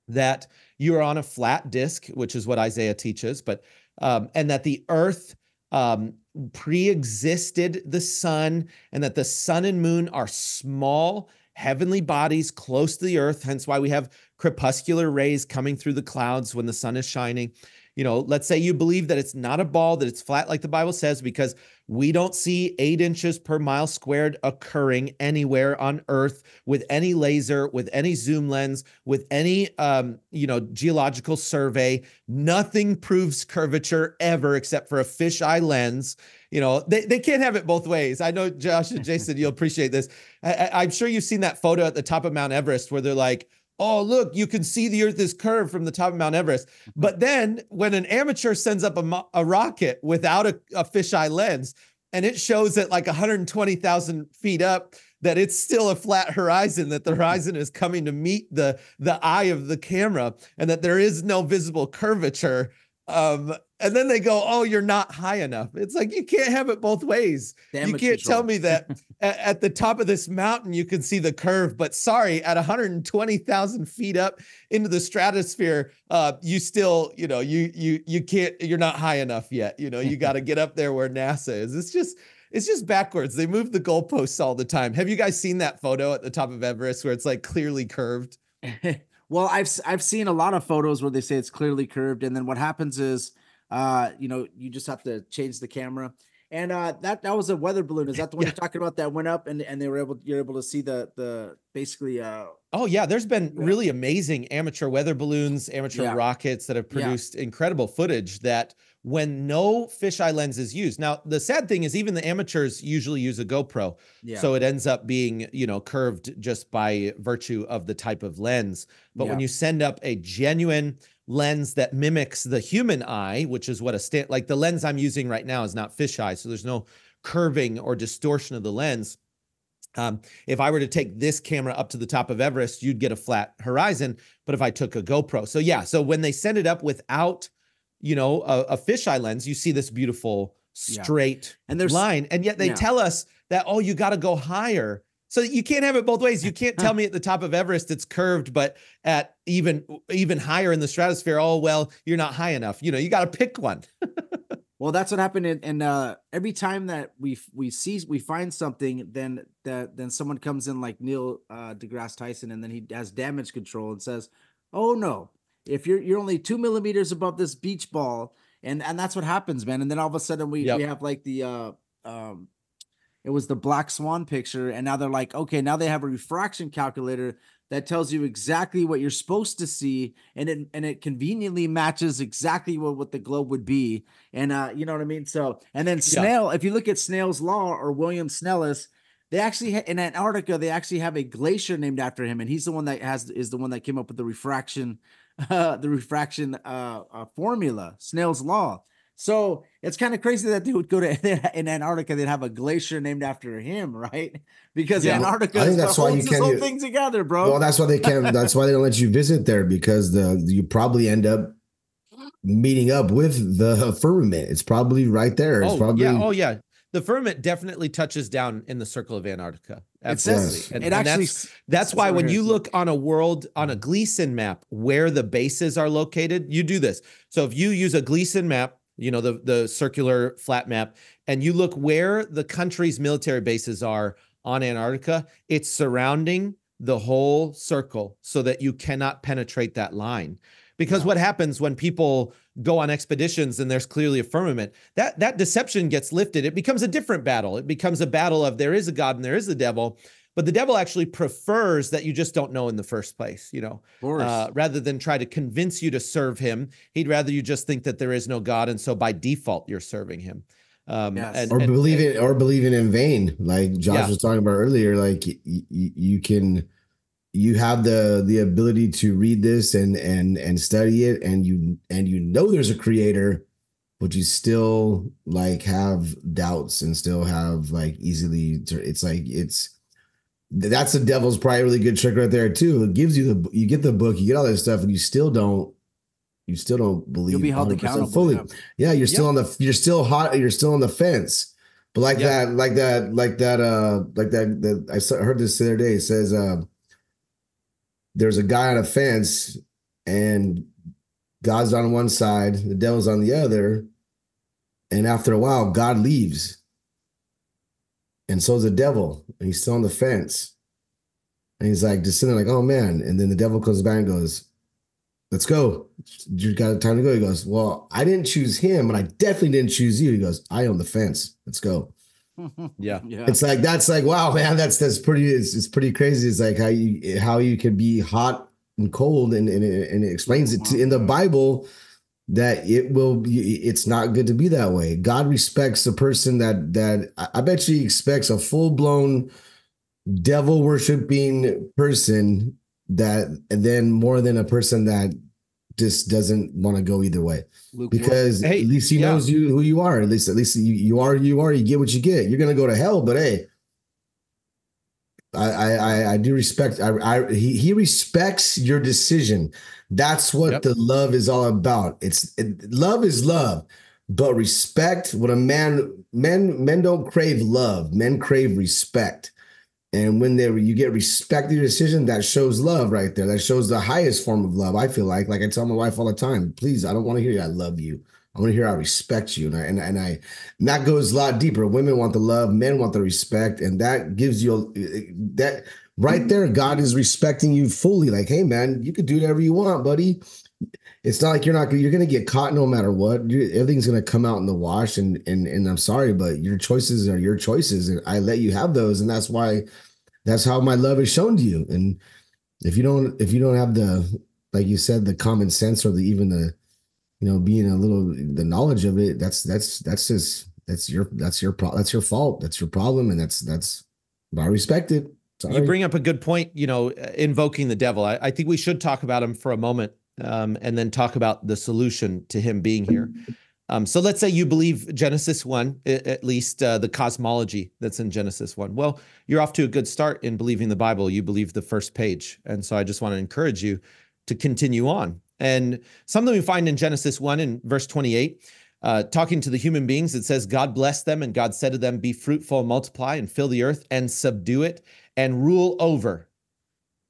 that you are on a flat disk, which is what Isaiah teaches, but um, and that the earth um, pre-existed the sun, and that the sun and moon are small heavenly bodies close to the earth, hence why we have crepuscular rays coming through the clouds when the sun is shining you know, let's say you believe that it's not a ball, that it's flat like the Bible says, because we don't see eight inches per mile squared occurring anywhere on Earth with any laser, with any zoom lens, with any, um, you know, geological survey. Nothing proves curvature ever except for a fisheye lens. You know, they, they can't have it both ways. I know, Josh and Jason, you'll appreciate this. I, I'm sure you've seen that photo at the top of Mount Everest where they're like, oh, look, you can see the earth is curved from the top of Mount Everest. Mm-hmm. But then when an amateur sends up a, a rocket without a, a fisheye lens and it shows at like 120,000 feet up that it's still a flat horizon, that the mm-hmm. horizon is coming to meet the, the eye of the camera and that there is no visible curvature. Um, and then they go, "Oh, you're not high enough." It's like you can't have it both ways. Damage you can't control. tell me that at, at, the top of this mountain you can see the curve, but sorry, at 120,000 feet up into the stratosphere, uh, you still, you know, you you you can't. You're not high enough yet. You know, you got to get up there where NASA is. It's just it's just backwards. They move the goalposts all the time. Have you guys seen that photo at the top of Everest where it's like clearly curved? well, I've I've seen a lot of photos where they say it's clearly curved, and then what happens is uh, you know, you just have to change the camera. And uh, that that was a weather balloon. Is that the one yeah. you're talking about that went up and, and they were able you're able to see the the basically uh Oh yeah, there's been really amazing amateur weather balloons, amateur yeah. rockets that have produced yeah. incredible footage that when no fisheye lens is used. Now, the sad thing is even the amateurs usually use a GoPro. Yeah. So it ends up being, you know, curved just by virtue of the type of lens. But when you send up a genuine lens that mimics the human eye, which is what a stand like the lens I'm using right now is not fisheye, so there's no curving or distortion of the lens. Um, if I were to take this camera up to the top of Everest, you'd get a flat horizon. But if I took a GoPro, so yeah, so when they send it up without, you know, a, a fisheye lens, you see this beautiful straight yeah. and there's line, and yet they yeah. tell us that oh, you got to go higher so you can't have it both ways. You can't tell me at the top of Everest it's curved, but at even even higher in the stratosphere, oh well, you're not high enough. You know, you got to pick one. well, that's what happened. And uh, every time that we we see we find something, then that then someone comes in like Neil uh, deGrasse Tyson, and then he has damage control and says, "Oh no, if you're you're only two millimeters above this beach ball." And, and that's what happens, man. And then all of a sudden we, yep. we have like the uh, um, it was the black swan picture and now they're like okay now they have a refraction calculator that tells you exactly what you're supposed to see and it and it conveniently matches exactly what, what the globe would be and uh you know what i mean so and then snell yeah. if you look at snell's law or william snellius they actually ha- in antarctica they actually have a glacier named after him and he's the one that has is the one that came up with the refraction uh the refraction uh, uh formula snell's law so it's kind of crazy that they would go to in Antarctica, they'd have a glacier named after him, right? Because yeah, Antarctica I think that's why you can't whole thing together, bro. Well, that's why they can't. that's why they don't let you visit there because the you probably end up meeting up with the firmament. It's probably right there. It's oh, probably yeah. Oh yeah. The firmament definitely touches down in the circle of Antarctica. Absolutely. It, and, it actually that's, that's why when you look on a world on a Gleason map where the bases are located, you do this. So if you use a Gleason map you know, the the circular flat map, and you look where the country's military bases are on Antarctica, it's surrounding the whole circle so that you cannot penetrate that line. Because what happens when people go on expeditions and there's clearly a firmament, that that deception gets lifted. It becomes a different battle. It becomes a battle of there is a God and there is a devil. But the devil actually prefers that you just don't know in the first place, you know, uh, rather than try to convince you to serve him. He'd rather you just think that there is no God. And so by default, you're serving him. Um, yes. and, or and, believe it or believe it in vain. Like Josh yeah. was talking about earlier, like y- y- you can, you have the the ability to read this and and and study it and you and you know there's a creator but you still like have doubts and still have like easily it's like it's that's the devil's probably really good trick right there too. It gives you the you get the book, you get all that stuff, and you still don't you still don't believe you'll be held accountable fully. Yeah, yeah you're still on the you're still hot, you're still on the fence. But like that, like that, like that, uh, like that, that I heard this the other day. It says uh there's a guy on a fence and God's on one side, the devil's on the other. And after a while, God leaves and so is the devil. And he's still on the fence. And he's like just sitting like, oh man. And then the devil comes back and goes, let's go. You got time to go. He goes, well, I didn't choose him, and I definitely didn't choose you. He goes, I own the fence. Let's go. Yeah. yeah. It's like that's like wow, man. That's that's pretty. It's, it's pretty crazy. It's like how you how you can be hot and cold, and and it, and it explains it to, in the Bible that it will be. It's not good to be that way. God respects a person that that I bet you he expects a full blown devil worshiping person that and then more than a person that just doesn't want to go either way Luke, because Hey, at least he yeah. knows you who you are. At least, at least you, you are you are. You get what you get. You're gonna go to hell, but hey, I I I, I do respect. I, I he he respects your decision. That's what Yep. the love is all about. It's it, love is love, but respect. What a man men men don't crave love. Men crave respect. And when they you get respect your decision, that shows love right there. That shows the highest form of love. I feel like, like I tell my wife all the time, please, I don't want to hear you. I love you. I want to hear I respect you. And I, and, and I and that goes a lot deeper. Women want the love, men want the respect, and that gives you that right mm-hmm. there. God is respecting you fully. Like, hey man, you could do whatever you want, buddy. It's not like you're not you're gonna get caught no matter what. You, everything's gonna come out in the wash, and and and I'm sorry, but your choices are your choices, and I let you have those, and that's why that's how my love is shown to you. And if you don't if you don't have the like you said the common sense or the even the you know being a little the knowledge of it, that's that's that's just that's your that's your pro that's your fault. That's your problem, and that's that's I respect it. Sorry. You bring up a good point, you know, invoking the devil. I, I think we should talk about him for a moment um, and then talk about the solution to him being here. Um, so let's say you believe Genesis 1, at least uh, the cosmology that's in Genesis 1. Well, you're off to a good start in believing the Bible. You believe the first page. And so I just want to encourage you to continue on. And something we find in Genesis 1 in verse 28, uh, talking to the human beings, it says, God blessed them and God said to them, Be fruitful and multiply and fill the earth and subdue it and rule over.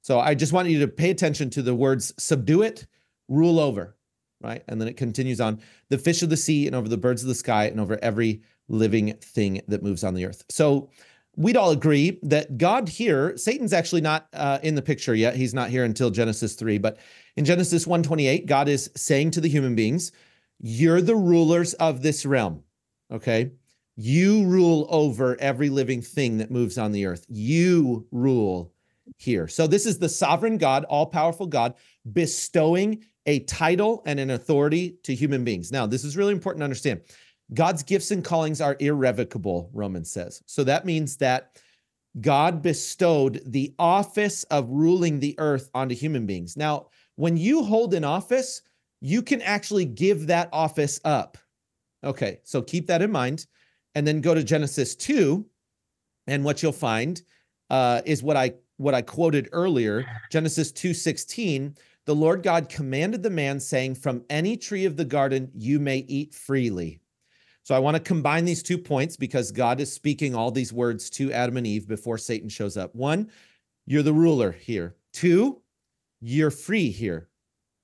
So I just want you to pay attention to the words subdue it, rule over, right? And then it continues on the fish of the sea and over the birds of the sky and over every living thing that moves on the earth. So we'd all agree that God here, Satan's actually not uh, in the picture yet. He's not here until Genesis 3, but in Genesis 128, God is saying to the human beings, you're the rulers of this realm, okay? You rule over every living thing that moves on the earth. You rule here. So this is the sovereign God, all powerful God, bestowing a title and an authority to human beings. Now, this is really important to understand. God's gifts and callings are irrevocable, Romans says. So that means that God bestowed the office of ruling the earth onto human beings. Now, when you hold an office, you can actually give that office up. Okay, so keep that in mind. And then go to Genesis 2, and what you'll find uh, is what I what I quoted earlier, Genesis 2:16, the Lord God commanded the man saying, "From any tree of the garden you may eat freely." So I want to combine these two points because God is speaking all these words to Adam and Eve before Satan shows up. One, you're the ruler here. Two, you're free here.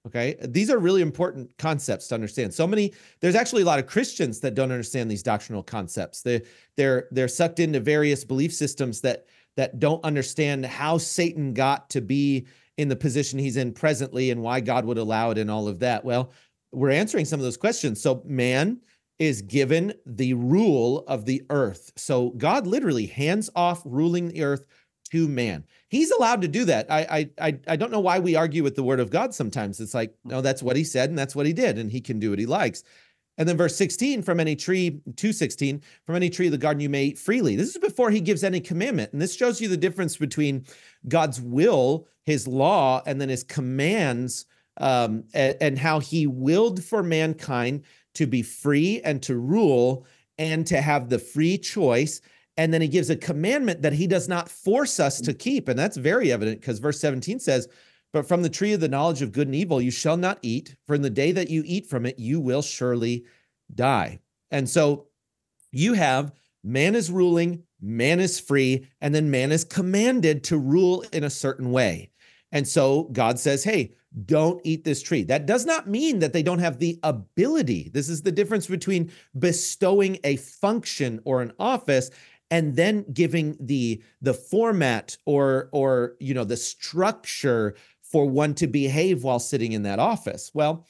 Okay. These are really important concepts to understand. So many, there's actually a lot of Christians that don't understand these doctrinal concepts. They, they're they're sucked into various belief systems that that don't understand how Satan got to be in the position he's in presently and why God would allow it and all of that. Well, we're answering some of those questions. So man is given the rule of the earth. So God literally hands off ruling the earth to man. He's allowed to do that. I I I, don't know why we argue with the word of God sometimes. It's like, no, that's what he said and that's what he did, and he can do what he likes. And then verse 16, from any tree, 216, from any tree of the garden you may eat freely. This is before he gives any commandment. And this shows you the difference between God's will, his law, and then his commands, um, and, and how he willed for mankind to be free and to rule and to have the free choice. And then he gives a commandment that he does not force us to keep. And that's very evident because verse 17 says, But from the tree of the knowledge of good and evil you shall not eat, for in the day that you eat from it, you will surely die. And so you have man is ruling, man is free, and then man is commanded to rule in a certain way. And so God says, Hey, don't eat this tree. That does not mean that they don't have the ability. This is the difference between bestowing a function or an office and then giving the the format or or you know the structure for one to behave while sitting in that office? Well,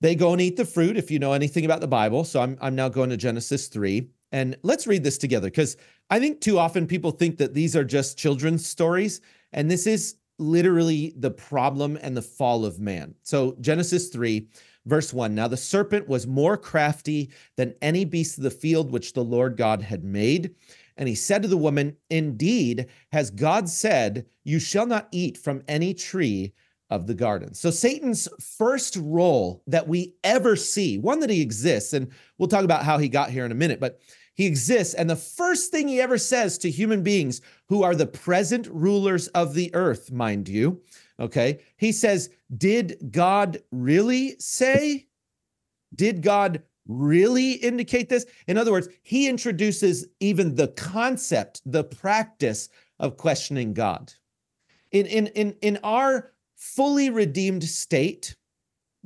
they go and eat the fruit if you know anything about the Bible. So I'm, I'm now going to Genesis 3. And let's read this together because I think too often people think that these are just children's stories. And this is literally the problem and the fall of man. So Genesis 3, verse 1 Now the serpent was more crafty than any beast of the field which the Lord God had made. And he said to the woman, Indeed, has God said, You shall not eat from any tree of the garden. So Satan's first role that we ever see, one that he exists, and we'll talk about how he got here in a minute, but he exists. And the first thing he ever says to human beings who are the present rulers of the earth, mind you, okay, he says, Did God really say? Did God really indicate this? In other words, he introduces even the concept, the practice of questioning God. In, in, in, in our fully redeemed state,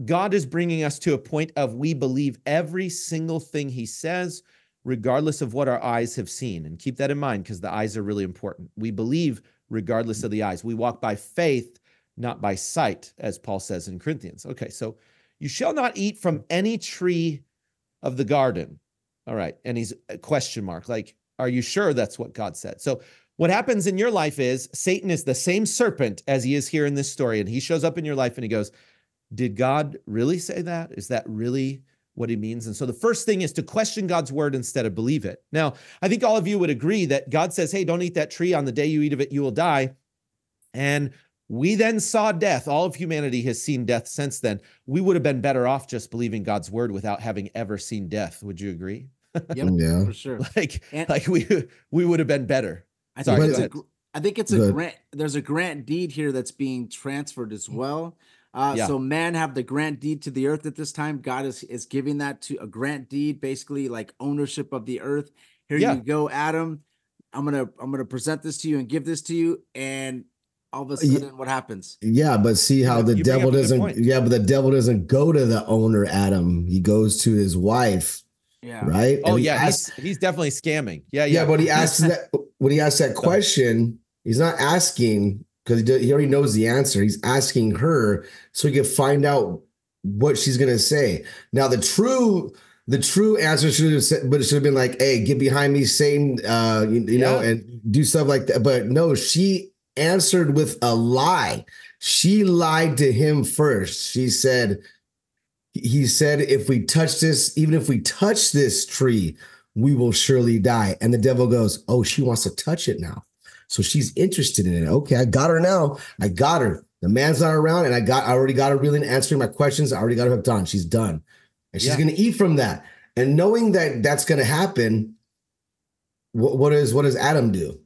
God is bringing us to a point of we believe every single thing he says, regardless of what our eyes have seen. And keep that in mind because the eyes are really important. We believe regardless of the eyes. We walk by faith, not by sight, as Paul says in Corinthians. Okay, so you shall not eat from any tree of the garden. All right. And he's a question mark. Like, are you sure that's what God said? So what happens in your life is Satan is the same serpent as he is here in this story. And he shows up in your life and he goes, Did God really say that? Is that really what he means? And so the first thing is to question God's word instead of believe it. Now, I think all of you would agree that God says, Hey, don't eat that tree. On the day you eat of it, you will die. And we then saw death. All of humanity has seen death since then. We would have been better off just believing God's word without having ever seen death. Would you agree? Yep, Yeah. for sure. like, And- like we we would have been better. I Sorry, think go it's a, I think it's a grant. There's a grant deed here that's being transferred as mm. well. Uh, Yeah. So man have the grant deed to the earth at this time. God is is giving that to a grant deed, basically like ownership of the earth. Here Yeah. you go, Adam. I'm gonna I'm gonna present this to you and give this to you, and all of a Ye- sudden, what happens? Yeah, but see how You- the you devil up a good doesn't. Yeah, but the devil doesn't go to the owner, Adam. He goes to his wife, Yeah. right? Oh And he yeah, asks- he's he's definitely scamming. Yeah, yeah, yeah. but he asks that when he asks that question, he's not asking because he, he already knows the answer. He's asking her so he can find out what she's gonna say. Now, the true the true answer should have said, but it should have been like, "Hey, get behind me, Satan," uh, you, you know, and do stuff like that. But no, she answered with a lie. She lied to him first. She said, "He said, if we touch this, even if we touch this tree." we will surely die. And the devil goes, Oh, she wants to touch it now. So she's interested in it. Okay, I got her now. I got her. The man's not around, and I got I already got her really answering my questions. I already got her hooked on. She's done. And she's Yeah. gonna eat from that. And knowing that that's gonna happen, what, what is what does Adam do?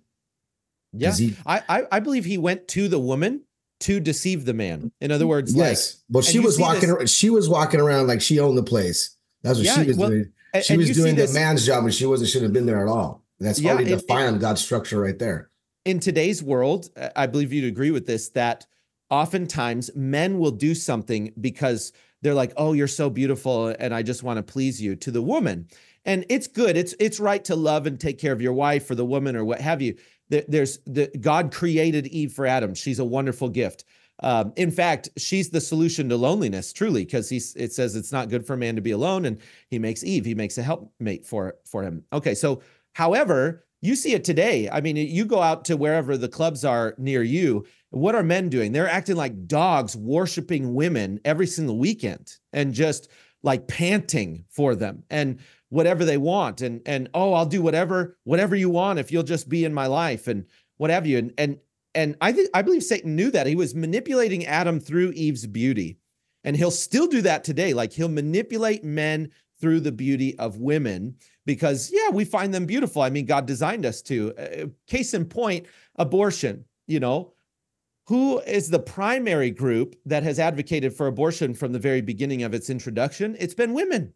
yeah. He I, I I believe he went to the woman to deceive the man. In other words, yes. well, she was walking this- ar- she was walking around like she owned the place. That's what Yeah, she was well, doing. She and was see doing the this man's job and she wasn't shouldn't have been there at all. That's Yeah, already and- and- God's structure right there. In today's world. uh, I believe you'd agree with this that oftentimes men will do something because they're like, "Oh, you're so beautiful, and I just want to please you." To the woman, and it's good. It's it's right to love and take care of your wife or the woman or what have you. There- There's the God created Eve for Adam. She's a wonderful gift. Um, in fact, she's the solution to loneliness, truly, because he's it says it's not good for a man to be alone, and he makes Eve, he makes a helpmate for for him. Okay, so however, you see it today. I mean, you go out to wherever the clubs are near you. What are men doing? They're acting like dogs, worshiping women every single weekend, and just like panting for them and whatever they want, and and oh, I'll do whatever whatever you want if you'll just be in my life and what have you, and and and I think I believe Satan knew that he was manipulating Adam through Eve's beauty, and he'll still do that today. Like he'll manipulate men through the beauty of women because yeah, we find them beautiful. I mean, God designed us to. Uh, case in point, abortion. You know, who is the primary group that has advocated for abortion from the very beginning of its introduction? It's been women,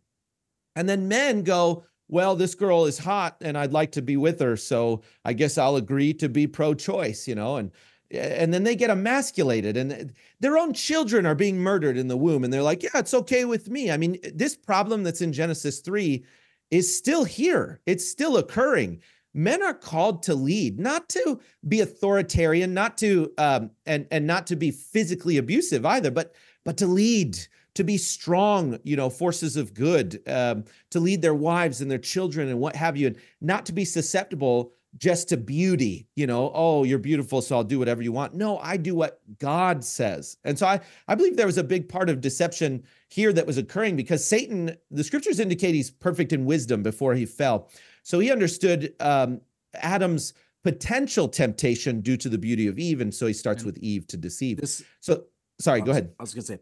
and then men go. Well, this girl is hot and I'd like to be with her. So I guess I'll agree to be pro choice, you know, and and then they get emasculated and their own children are being murdered in the womb and they're like yeah it's okay with me i mean this problem that's in genesis 3 is still here. It's still occurring. Men are called to lead, not to be authoritarian, not to um, and and not to be physically abusive either, but but to lead, to be strong, you know, forces of good, um, to lead their wives and their children and what have you, and not to be susceptible just to beauty, you know, oh, you're beautiful, so I'll do whatever you want. No, I do what God says. And so I, I believe there was a big part of deception here that was occurring because Satan, the scriptures indicate he's perfect in wisdom before he fell. So he understood um, Adam's potential temptation due to the beauty of Eve. And so he starts And with Eve to deceive. This So, sorry, I go ahead. I was gonna say,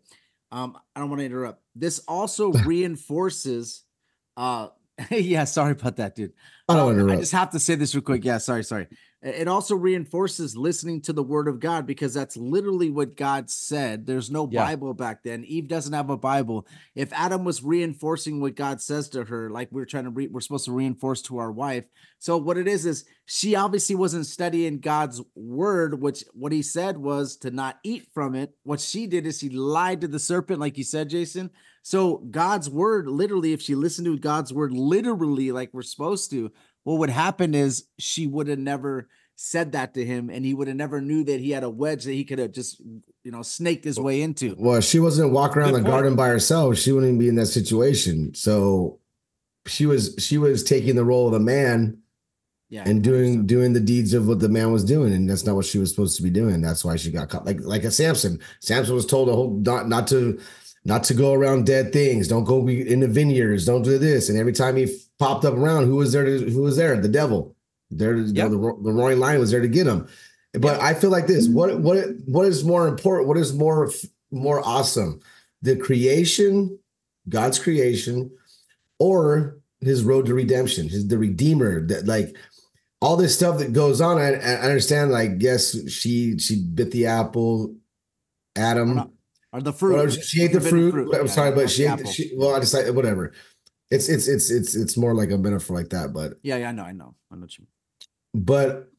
um, I don't want to interrupt. This also reinforces, uh, yeah, sorry about that, dude. I don't Um, want to I just have to say this real quick. Yeah, sorry, sorry. It also reinforces listening to the word of God because that's literally what God said. There's no Yeah. Bible back then. Eve doesn't have a Bible. If Adam was reinforcing what God says to her, like we're trying to re- we're supposed to reinforce to our wife. So what it is is she obviously wasn't studying God's word, which what he said was to not eat from it. What she did is she lied to the serpent, like you said, Jason. So God's word, literally, if she listened to God's word literally, like we're supposed to, what would happen is she would have never said that to him, and he would have never knew that he had a wedge that he could have just, you know, snaked his way into. Well, she wasn't walking around Good the point. garden by herself. She wouldn't be in that situation. So she was she was taking the role of the man Yeah, and 100%. doing doing the deeds of what the man was doing, and that's not what she was supposed to be doing. That's why she got caught. Like like a Samson. Samson was told to hold not not to not to go around dead things. Don't go be in the vineyards. Don't do this. And every time he popped up around, who was there? To, who was there? The devil. There, Yep. the the roaring lion was there to get him. But I feel like this. What what what is more important? What is more more awesome? The creation, God's creation, or His road to redemption, His the Redeemer. That like all this stuff that goes on. I, I understand. Like, yes, she she bit the apple. Adam. Or the fruit. Well, she ate the forbidden fruit. I'm sorry, but she ate. The, she, well, I decided whatever. It's it's it's it's it's more like a metaphor like that, but yeah, yeah, I know, I know, I know. What you but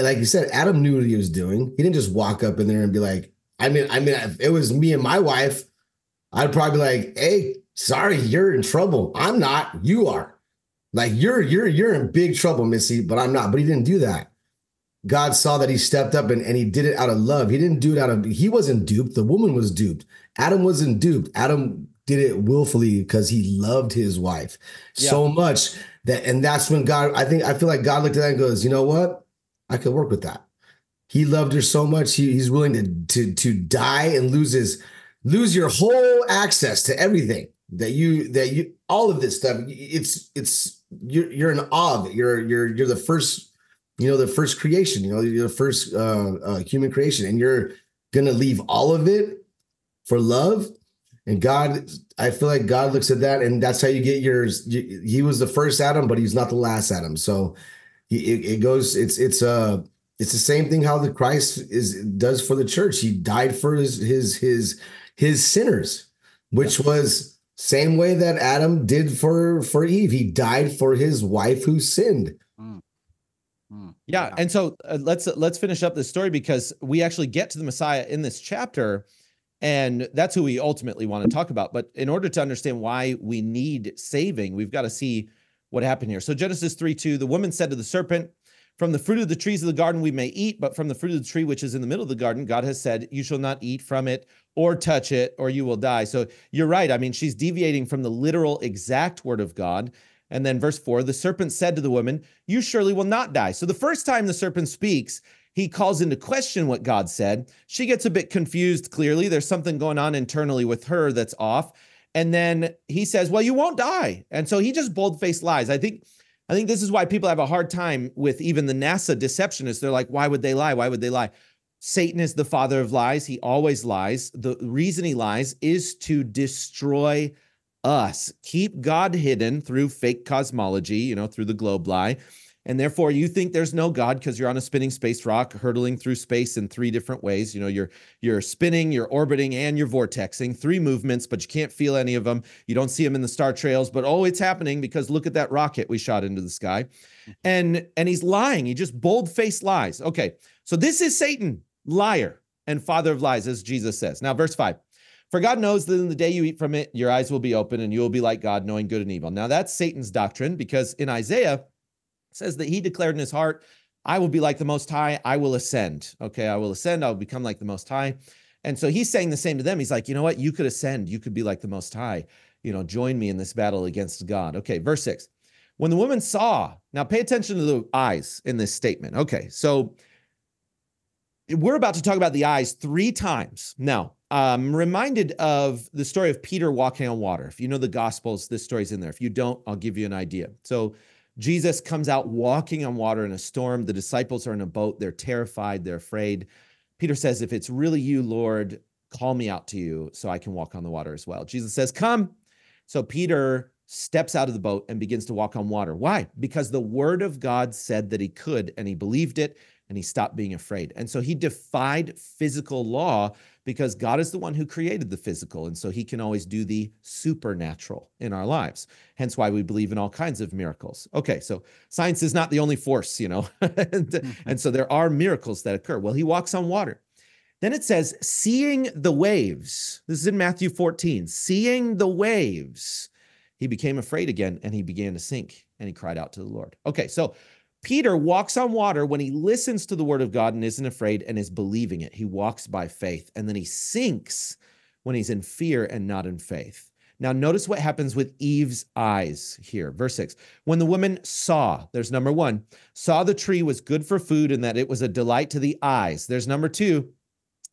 like you said, Adam knew what he was doing. He didn't just walk up in there and be like, I mean, I mean, if it was me and my wife, I'd probably be like, hey, sorry, you're in trouble. I'm not, you are. Like you're you're you're in big trouble, Missy, but I'm not. But he didn't do that. God saw that he stepped up and, and he did it out of love. He didn't do it out of he wasn't duped. The woman was duped. Adam wasn't duped. Adam did it willfully because he loved his wife so much that and that's when God I think I feel like God looked at that and goes, you know what? I could work with that. He loved her so much, he, he's willing to to to die and lose his lose your whole access to everything that you that you all of this stuff. It's it's you're you're in awe of it. You're you're you're the first, you know, the first creation. You know, you're the first uh, uh, human creation, and you're gonna leave all of it for love. And God, I feel like God looks at that, and that's how you get yours. He was the first Adam, but he's not the last Adam. So it, it goes. It's it's uh it's the same thing how the Christ is does for the church. He died for his his his his sinners, which was same way that Adam did for for Eve. He died for his wife who sinned. Mm, Yeah, and so uh, let's let's finish up this story because we actually get to the Messiah in this chapter, and that's who we ultimately want to talk about. But in order to understand why we need saving, we've got to see what happened here. So Genesis three two, the woman said to the serpent, "From the fruit of the trees of the garden we may eat, but from the fruit of the tree which is in the middle of the garden, God has said, you shall not eat from it or touch it, or you will die." So you're right. I mean, she's deviating from the literal exact word of God. And then verse four, the serpent said to the woman, You surely will not die. So the first time the serpent speaks, he calls into question what God said. She gets a bit confused, clearly. There's something going on internally with her that's off. And then he says, Well, you won't die. And so he just bold faced lies. I think. I think this is why people have a hard time with even the NASA deceptionists. They're like, why would they lie? Why would they lie? Satan is the father of lies. He always lies. The reason he lies is to destroy us, keep God hidden through fake cosmology, you know, through the globe lie. And therefore, you think there's no God because you're on a spinning space rock, hurtling through space in three different ways. You know, you're you're spinning, you're orbiting, and you're vortexing. Three movements, but you can't feel any of them. You don't see them in the star trails, but oh, it's happening because look at that rocket we shot into the sky. Mm-hmm. And and he's lying. He just bold-faced lies. Okay, so this is Satan, liar and father of lies, as Jesus says. Now, verse five. For God knows that in the day you eat from it, your eyes will be open and you will be like God, knowing good and evil. Now, that's Satan's doctrine because in Isaiah, says that he declared in his heart, I will be like the Most High. I will ascend. Okay, I will ascend. I'll become like the Most High. And so he's saying the same to them. He's like, you know what? You could ascend. You could be like the Most High. You know, join me in this battle against God. Okay, verse six. When the woman saw, now pay attention to the eyes in this statement. Okay, so we're about to talk about the eyes three times. Now, I'm reminded of the story of Peter walking on water. If you know the Gospels, this story's in there. If you don't, I'll give you an idea. So, Jesus comes out walking on water in a storm. The disciples are in a boat. They're terrified. They're afraid. Peter says, If it's really you, Lord, call me out to you so I can walk on the water as well. Jesus says, Come. So Peter steps out of the boat and begins to walk on water. Why? Because the word of God said that he could, and he believed it, and he stopped being afraid. And so he defied physical law because God is the one who created the physical. And so he can always do the supernatural in our lives. Hence why we believe in all kinds of miracles. Okay, so science is not the only force, you know, and, mm-hmm. and so there are miracles that occur. Well, he walks on water. Then it says, seeing the waves. This is in Matthew 14. Seeing the waves, he became afraid again and he began to sink and he cried out to the Lord. Okay, so Peter walks on water when he listens to the word of God and isn't afraid and is believing it. He walks by faith. And then he sinks when he's in fear and not in faith. Now, notice what happens with Eve's eyes here. Verse six. When the woman saw, there's number one, saw the tree was good for food and that it was a delight to the eyes. There's number two,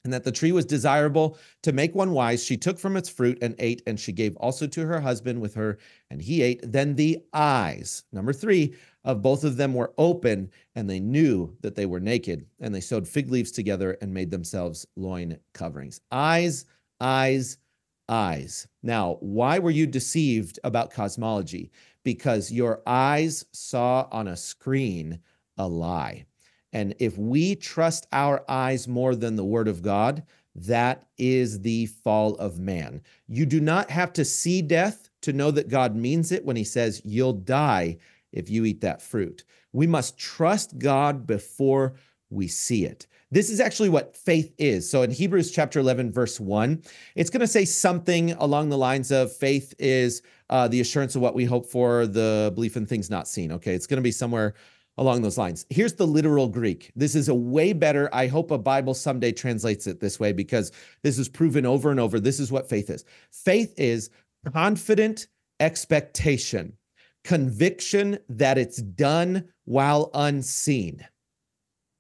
and that the tree was desirable to make one wise, she took from its fruit and ate, and she gave also to her husband with her, and he ate. Then the eyes, number three, of both of them were open, and they knew that they were naked, and they sewed fig leaves together and made themselves loin coverings. Eyes, eyes, eyes. Now, why were you deceived about cosmology? Because your eyes saw on a screen a lie. And if we trust our eyes more than the word of God, that is the fall of man. You do not have to see death to know that God means it when he says, You'll die if you eat that fruit. We must trust God before we see it. This is actually what faith is. So in Hebrews chapter 11, verse 1, it's going to say something along the lines of faith is uh, the assurance of what we hope for, the belief in things not seen. Okay. It's going to be somewhere along those lines. Here's the literal Greek. This is a way better. I hope a Bible someday translates it this way because this is proven over and over. This is what faith is faith is confident expectation, conviction that it's done while unseen.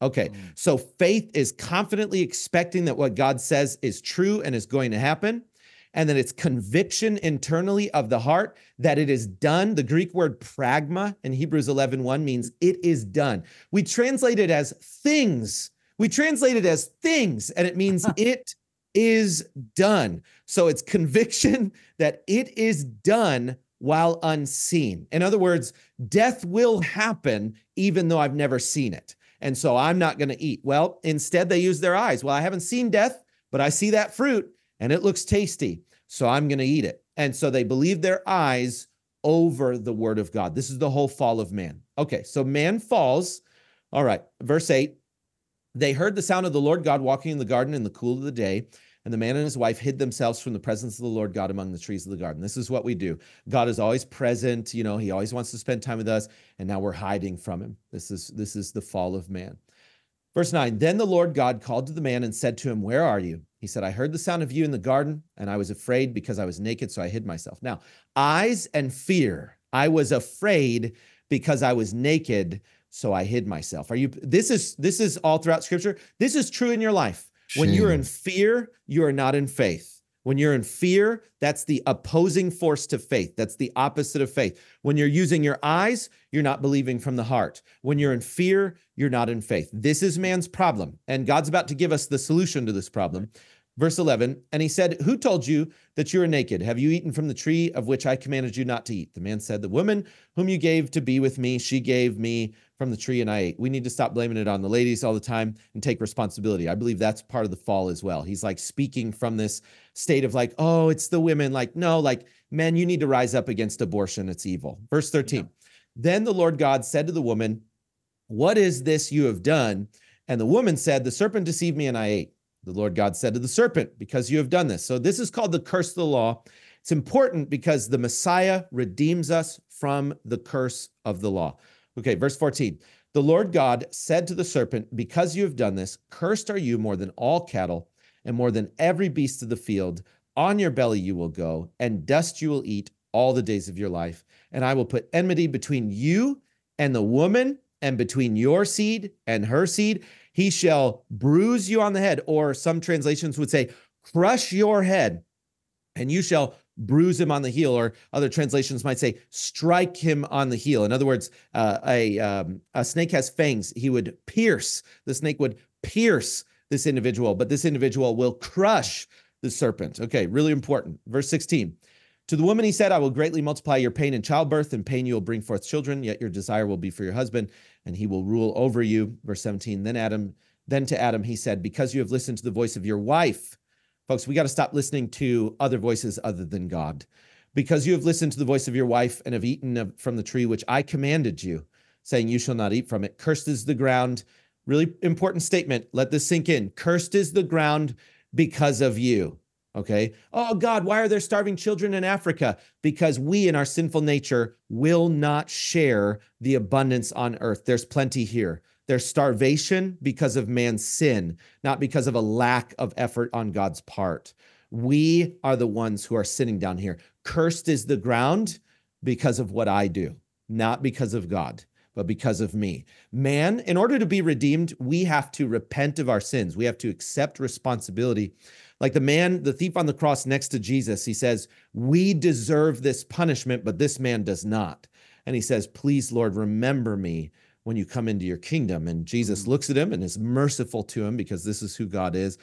Okay, mm. so faith is confidently expecting that what God says is true and is going to happen and then it's conviction internally of the heart that it is done. The Greek word pragma in Hebrews 11 1 means it is done. We translate it as things. We translate it as things, and it means it is done. So it's conviction that it is done while unseen. In other words, death will happen even though I've never seen it. And so I'm not going to eat. Well, instead, they use their eyes. Well, I haven't seen death, but I see that fruit and it looks tasty. So I'm going to eat it. And so they believe their eyes over the word of God. This is the whole fall of man. Okay, so man falls. All right, verse 8. They heard the sound of the Lord God walking in the garden in the cool of the day. And the man and his wife hid themselves from the presence of the Lord God among the trees of the garden. This is what we do. God is always present. You know, he always wants to spend time with us. And now we're hiding from him. This is this is the fall of man. Verse 9 Then the Lord God called to the man and said to him, Where are you? He said, I heard the sound of you in the garden, and I was afraid because I was naked, so I hid myself. Now, eyes and fear. I was afraid because I was naked, so I hid myself. Are you this is this is all throughout scripture. This is true in your life. Shame. When you're in fear, you are not in faith. When you're in fear, that's the opposing force to faith. That's the opposite of faith. When you're using your eyes, you're not believing from the heart. When you're in fear, you're not in faith. This is man's problem. And God's about to give us the solution to this problem. Verse 11, and he said, Who told you that you are naked? Have you eaten from the tree of which I commanded you not to eat? The man said, The woman whom you gave to be with me, she gave me from the tree and I ate. We need to stop blaming it on the ladies all the time and take responsibility. I believe that's part of the fall as well. He's like speaking from this state of like, oh, it's the women. Like, no, like, men, you need to rise up against abortion. It's evil. Verse 13. Yeah. Then the Lord God said to the woman, What is this you have done? And the woman said, The serpent deceived me and I ate. The Lord God said to the serpent, Because you have done this. So this is called the curse of the law. It's important because the Messiah redeems us from the curse of the law. Okay, verse 14. The Lord God said to the serpent, Because you have done this, cursed are you more than all cattle and more than every beast of the field. On your belly you will go, and dust you will eat all the days of your life. And I will put enmity between you and the woman, and between your seed and her seed. He shall bruise you on the head, or some translations would say, crush your head, and you shall bruise him on the heel, or other translations might say, strike him on the heel. In other words, uh, a, um, a snake has fangs. He would pierce, the snake would pierce this individual, but this individual will crush the serpent. Okay, really important. Verse 16. To the woman he said, I will greatly multiply your pain in childbirth, and pain you will bring forth children, yet your desire will be for your husband, and he will rule over you. Verse 17. Then Adam, then to Adam he said, Because you have listened to the voice of your wife, Folks, we got to stop listening to other voices other than God. Because you have listened to the voice of your wife and have eaten from the tree which I commanded you, saying, You shall not eat from it. Cursed is the ground. Really important statement. Let this sink in. Cursed is the ground because of you. Okay. Oh, God, why are there starving children in Africa? Because we, in our sinful nature, will not share the abundance on earth. There's plenty here. There's starvation because of man's sin, not because of a lack of effort on God's part. We are the ones who are sitting down here. Cursed is the ground because of what I do, not because of God, but because of me. Man, in order to be redeemed, we have to repent of our sins. We have to accept responsibility. Like the man, the thief on the cross next to Jesus, he says, We deserve this punishment, but this man does not. And he says, Please, Lord, remember me when you come into your kingdom. And Jesus mm-hmm. looks at him and is merciful to him because this is who God is.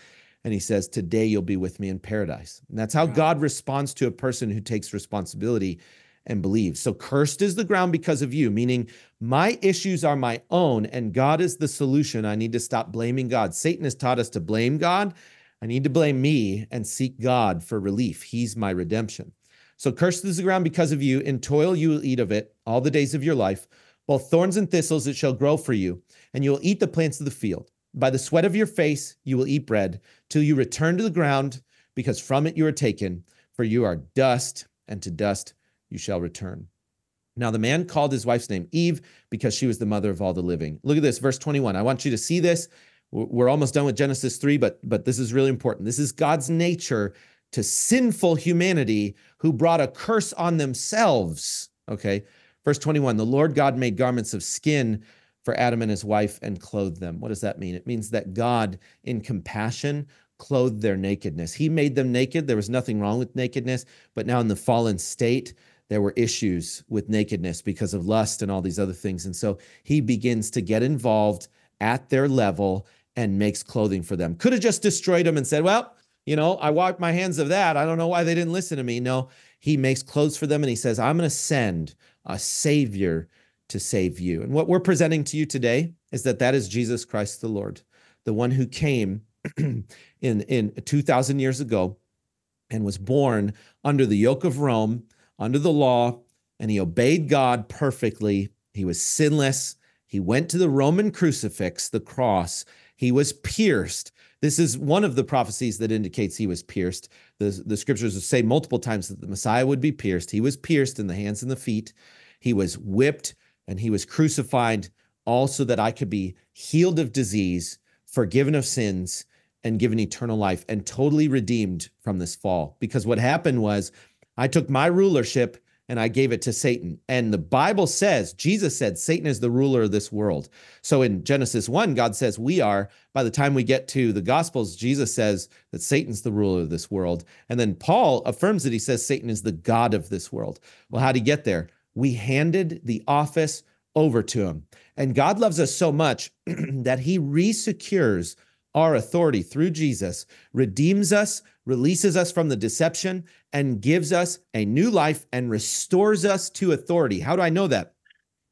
And he says, Today you'll be with me in paradise. And that's how God responds to a person who takes responsibility and believes. So cursed is the ground because of you, meaning my issues are my own and God is the solution. I need to stop blaming God. Satan has taught us to blame God. I need to blame me and seek God for relief. He's my redemption. So cursed is the ground because of you. In toil you will eat of it all the days of your life. Both thorns and thistles it shall grow for you, and you will eat the plants of the field. By the sweat of your face you will eat bread, till you return to the ground, because from it you are taken, for you are dust, and to dust you shall return. Now the man called his wife's name Eve, because she was the mother of all the living. Look at this, verse 21. I want you to see this. We're almost done with Genesis 3, but, but this is really important. This is God's nature to sinful humanity who brought a curse on themselves. Okay. Verse 21 The Lord God made garments of skin for Adam and his wife and clothed them. What does that mean? It means that God, in compassion, clothed their nakedness. He made them naked. There was nothing wrong with nakedness, but now in the fallen state, there were issues with nakedness because of lust and all these other things. And so he begins to get involved at their level and makes clothing for them. Could have just destroyed them and said, Well, you know, I washed my hands of that. I don't know why they didn't listen to me. No, he makes clothes for them and he says, I'm going to send a savior to save you. And what we're presenting to you today is that that is Jesus Christ the Lord, the one who came in in 2000 years ago and was born under the yoke of Rome, under the law, and he obeyed God perfectly. He was sinless. He went to the Roman crucifix, the cross. He was pierced. This is one of the prophecies that indicates he was pierced. The, the scriptures say multiple times that the Messiah would be pierced. He was pierced in the hands and the feet. He was whipped and he was crucified, also that I could be healed of disease, forgiven of sins, and given eternal life and totally redeemed from this fall. Because what happened was I took my rulership and I gave it to Satan. And the Bible says, Jesus said, Satan is the ruler of this world. So in Genesis 1, God says we are. By the time we get to the Gospels, Jesus says that Satan's the ruler of this world. And then Paul affirms that he says Satan is the God of this world. Well, how'd he get there? We handed the office over to him. And God loves us so much that he resecures our authority through Jesus, redeems us, releases us from the deception, and gives us a new life and restores us to authority. How do I know that?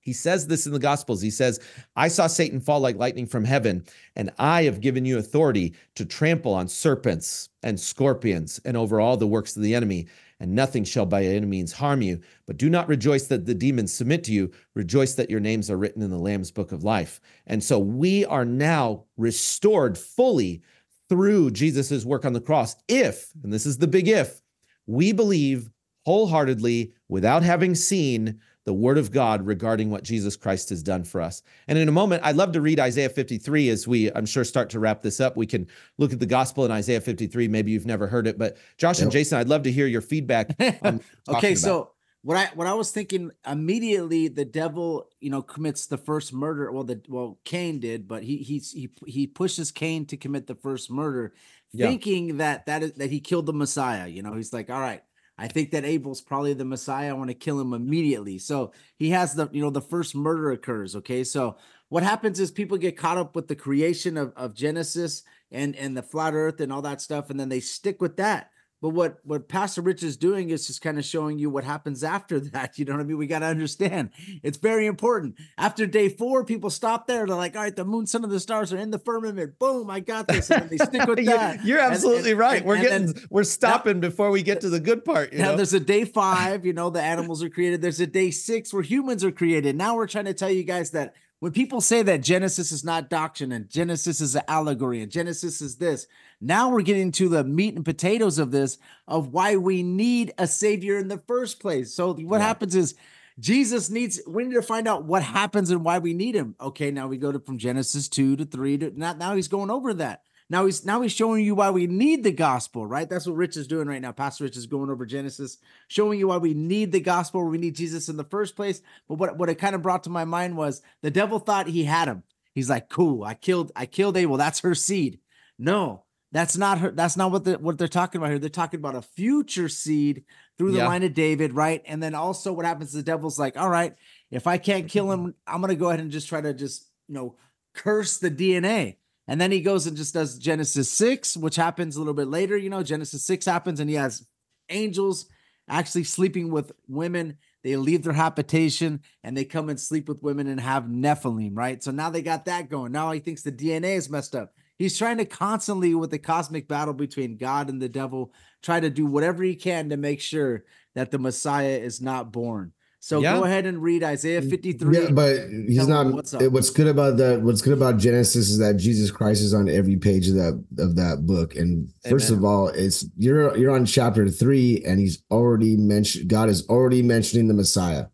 He says this in the Gospels. He says, I saw Satan fall like lightning from heaven, and I have given you authority to trample on serpents and scorpions and over all the works of the enemy, and nothing shall by any means harm you. But do not rejoice that the demons submit to you. Rejoice that your names are written in the Lamb's book of life. And so we are now restored fully through Jesus' work on the cross. If, and this is the big if, we believe wholeheartedly without having seen the word of God regarding what Jesus Christ has done for us. And in a moment, I'd love to read Isaiah 53 as we, I'm sure, start to wrap this up. We can look at the gospel in Isaiah 53. Maybe you've never heard it, but Josh and Jason, I'd love to hear your feedback. okay so what i what i was thinking immediately the devil you know commits the first murder well the well cain did but he he's he he pushes cain to commit the first murder Yeah. thinking that that is that he killed the messiah you know? He's like all right i think that abel's probably the messiah i want to kill him immediately. So he has the you know the first murder occurs okay? So what happens is people get caught up with the creation of, of genesis and and the flat earth and all that stuff and then they stick with that but what what Pastor Rich is doing is just kind of showing you what happens after that. You know what I mean? We got to understand. It's very important. After day four, people stop there. They're like, all right, the moon, sun, and the stars are in the firmament. Boom, I got this. And they stick with You're- that. You're absolutely and- right. and- we're and then- getting, we're stopping before we get to the good part. You now know? there's a day five, you know, the animals are created. There's a day six where humans are created. Now we're trying to tell you guys that when people say that Genesis is not doctrine and Genesis is an allegory and Genesis is this, now we're getting to the meat and potatoes of this of why we need a savior in the first place. So what Yeah. happens is Jesus needs we need to find out what happens and why we need him. Okay, now we go to from Genesis 2 to 3 to now, now he's going over that. Now he's now he's showing you why we need the gospel, right? That's what Rich is doing right now. Pastor Rich is going over Genesis, showing you why we need the gospel, we need Jesus in the first place. But what, what it kind of brought to my mind was the devil thought he had him. He's like, cool, I killed, I killed Abel. That's her seed. No, that's not her, that's not what the what they're talking about here. They're talking about a future seed through the Yeah. line of David, right? And then also what happens, is the devil's like, all right, if I can't kill him, I'm gonna go ahead and just try to just you know curse the DNA. And then he goes and just does Genesis 6, which happens a little bit later. You know, Genesis 6 happens and he has angels actually sleeping with women. They leave their habitation and they come and sleep with women and have Nephilim, right? So now they got that going. Now he thinks the DNA is messed up. He's trying to constantly, with the cosmic battle between God and the devil, try to do whatever he can to make sure that the Messiah is not born. So Yeah. go ahead and read Isaiah 53. Yeah, but he's not. what's What's, good about that? What's good about Genesis is that Jesus Christ is on every page of that of that book. And first Amen. of all, it's you're you're on chapter three, and he's already mentioned. God is already mentioning the Messiah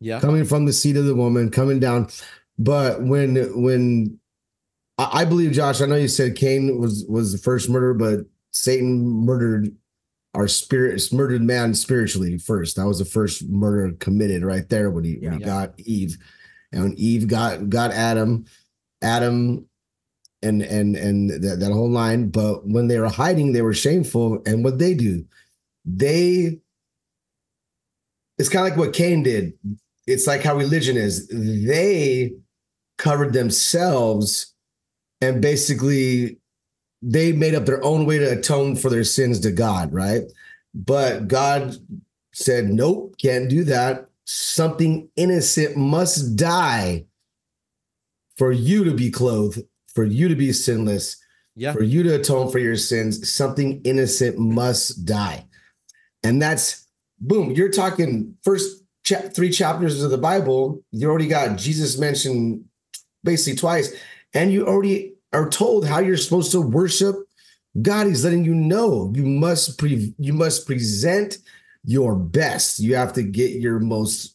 yeah. coming from the seed of the woman, coming down. But when when I, I believe Josh, I know you said Cain was was the first murder, but Satan murdered our spirit, murdered man spiritually first. That was the first murder committed right there when he when he got Eve, and when Eve got got Adam, Adam. And and and that, that whole line, but when they were hiding, they were shameful. And what they do, they it's kind of like what Cain did it's like how religion is. They covered themselves and basically they made up their own way to atone for their sins to God, right? But God said, nope, can't do that. Something innocent must die for you to be clothed, for you to be sinless, Yeah. for you to atone for your sins. Something innocent must die. And that's boom, you're talking first cha- three chapters of the Bible. You already got Jesus mentioned basically twice, and you already are told how you're supposed to worship God. He's letting you know you must pre- you must present your best. You have to get your most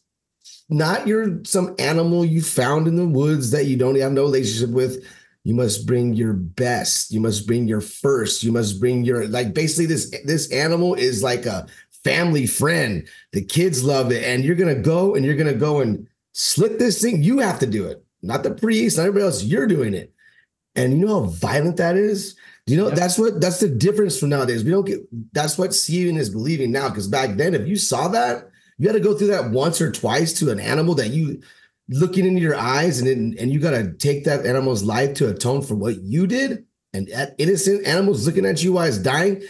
not your some animal you found in the woods that you don't have no relationship with. You must bring your best. You must bring your first. You must bring your like basically this this animal is like a family friend. The kids love it, and you're gonna go and you're gonna go and slit this thing. You have to do it, not the priest, not everybody else. You're doing it, and you know how violent that is. You know Yeah. that's what that's the difference from nowadays. We don't get that's what seeing is believing now. Because back then, if you saw that, you had to go through that once or twice to an animal that you looking into your eyes, and then and you got to take that animal's life to atone for what you did. And that innocent animals looking at you while it's dying,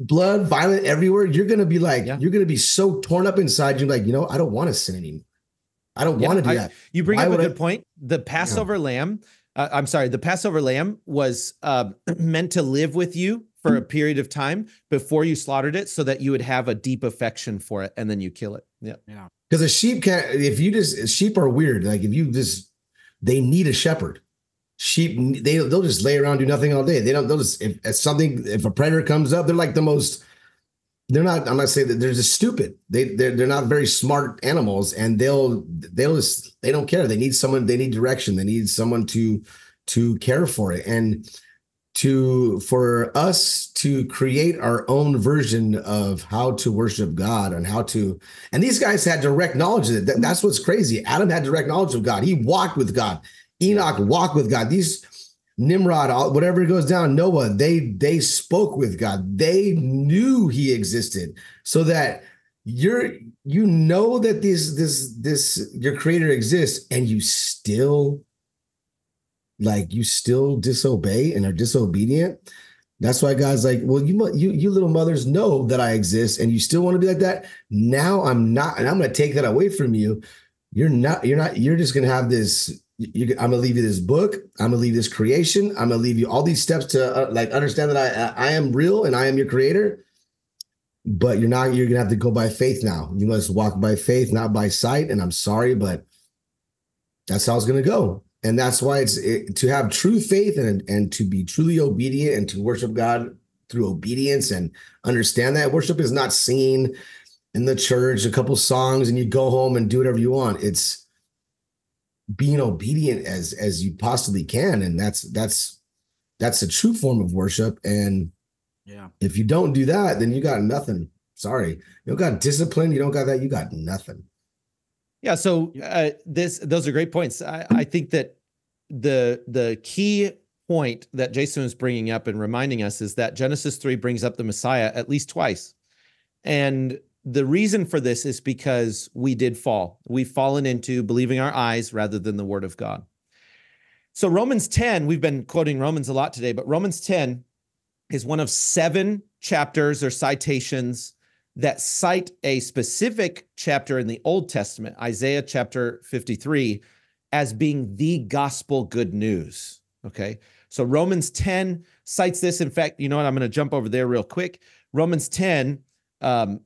blood, violent everywhere. You're gonna be like, Yeah. you're gonna be so torn up inside. You're like, you know, I don't want to sin anymore. I don't Yeah, want to do I- that. You bring Why up a would I- good point. The Passover lamb, uh, I'm sorry, the Passover lamb was uh, meant to live with you for a period of time before you slaughtered it so that you would have a deep affection for it and then you kill it. Yeah. Yeah. Because a sheep can't. If you just sheep are weird. Like if you just, they need a shepherd. Sheep they they'll just lay around do nothing all day. They don't. They'll just if, if something if a predator comes up, they're like the most they're not. I'm not saying that they're just stupid. They they're, they're not very smart animals, and they'll they'll just they don't care. They need someone. They need direction. They need someone to to care for it and to for us to create our own version of how to worship God and how to and these guys had direct knowledge of it. That's what's crazy. Adam had direct knowledge of God. He walked with God. Enoch walked with God. These Nimrod, whatever goes down, Noah, they they spoke with God. They knew he existed. So that you're you know that this this this your creator exists and you still like you still disobey and are disobedient. That's why God's like, well, you you you little mothers know that I exist, and you still want to be like that. Now I'm not, and I'm going to take that away from you. You're not. You're not. You're just going to have this you, I'm gonna leave you this book. I'm gonna leave this creation. I'm gonna leave you all these steps to uh, like understand that I I am real and I am your creator. But you're not. You're gonna have to go by faith now. You must walk by faith, not by sight. And I'm sorry, but that's how it's gonna go. And that's why it's it, to have true faith and and to be truly obedient and to worship God through obedience and understand that worship is not singing in the church a couple songs and you go home and do whatever you want. It's being obedient as as you possibly can. And that's that's that's a true form of worship. And yeah. if you don't do that then you got nothing. Sorry. You don't got discipline. You don't got that. You got nothing. Yeah. So uh, this those are great points. I, I think that the the key point that jason is bringing up and reminding us is that genesis 3 brings up the messiah at least twice. And the reason for this is because we did fall. We've fallen into believing our eyes rather than the word of God. So, Romans 10, we've been quoting Romans a lot today, but Romans 10 is one of seven chapters or citations that cite a specific chapter in the Old Testament, Isaiah chapter 53, as being the gospel good news. Okay. So, Romans 10 cites this. In fact, you know what? I'm going to jump over there real quick. Romans 10 um,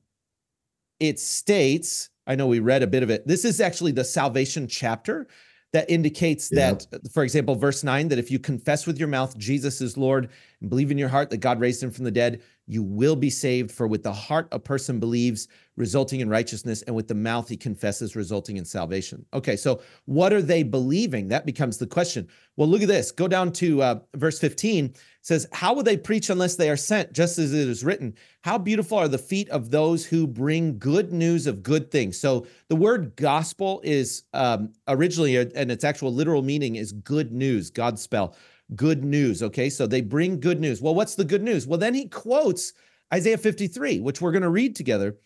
it states, I know we read a bit of it. This is actually the salvation chapter that indicates yeah. that, for example, verse 9, that if you confess with your mouth Jesus is Lord and believe in your heart that God raised him from the dead, you will be saved. For with the heart a person believes, resulting in righteousness, and with the mouth he confesses, resulting in salvation. Okay, so what are they believing? That becomes the question. Well, look at this. Go down to uh, verse 15. It says, How will they preach unless they are sent? Just as it is written, How beautiful are the feet of those who bring good news of good things. So the word gospel is um, originally, and its actual literal meaning is good news, God spell good news. Okay, so they bring good news. Well, what's the good news? Well, then he quotes Isaiah 53, which we're going to read together.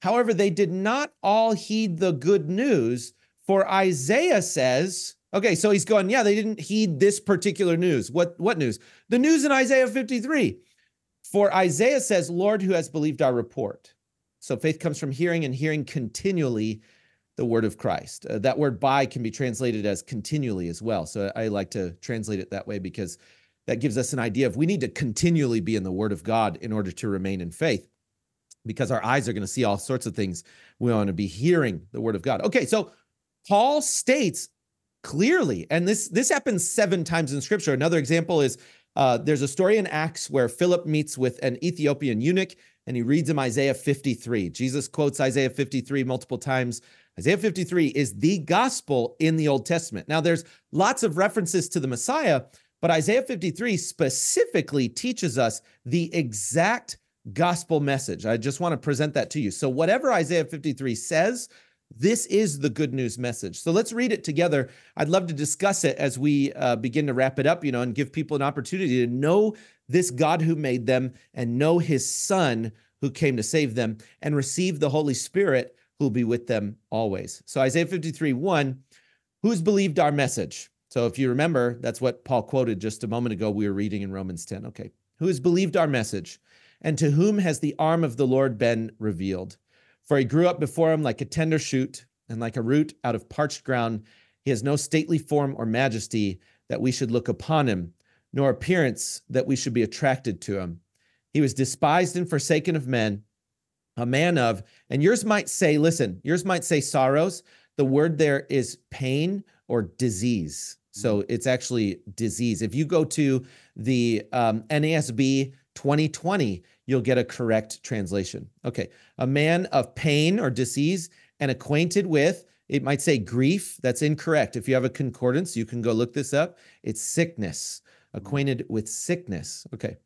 However, they did not all heed the good news, for Isaiah says, okay, so he's going, yeah, they didn't heed this particular news. What what news? The news in Isaiah 53. For Isaiah says, Lord, who has believed our report. So faith comes from hearing and hearing continually the word of Christ. Uh, that word by can be translated as continually as well. So I like to translate it that way because that gives us an idea of we need to continually be in the word of God in order to remain in faith because our eyes are going to see all sorts of things. We want to be hearing the word of God. Okay, so Paul states clearly, and this this happens seven times in scripture. Another example is uh, there's a story in Acts where Philip meets with an Ethiopian eunuch and he reads him Isaiah 53. Jesus quotes Isaiah 53 multiple times. Isaiah 53 is the gospel in the Old Testament. Now, there's lots of references to the Messiah, but Isaiah 53 specifically teaches us the exact gospel message. I just want to present that to you. So, whatever Isaiah 53 says, this is the good news message. So let's read it together. I'd love to discuss it as we uh, begin to wrap it up, you know, and give people an opportunity to know this God who made them and know his son who came to save them and receive the Holy Spirit who will be with them always. So Isaiah 53, 1, who's believed our message? So if you remember, that's what Paul quoted just a moment ago. We were reading in Romans 10. Okay. Who has believed our message? And to whom has the arm of the Lord been revealed? For he grew up before him like a tender shoot and like a root out of parched ground. He has no stately form or majesty that we should look upon him, nor appearance that we should be attracted to him. He was despised and forsaken of men a man of, and yours might say, listen, yours might say sorrows. The word there is pain or disease. So mm-hmm. it's actually disease. If you go to the um, NASB 2020, you'll get a correct translation. Okay. A man of pain or disease and acquainted with, it might say grief. That's incorrect. If you have a concordance, you can go look this up. It's sickness, acquainted with sickness. Okay.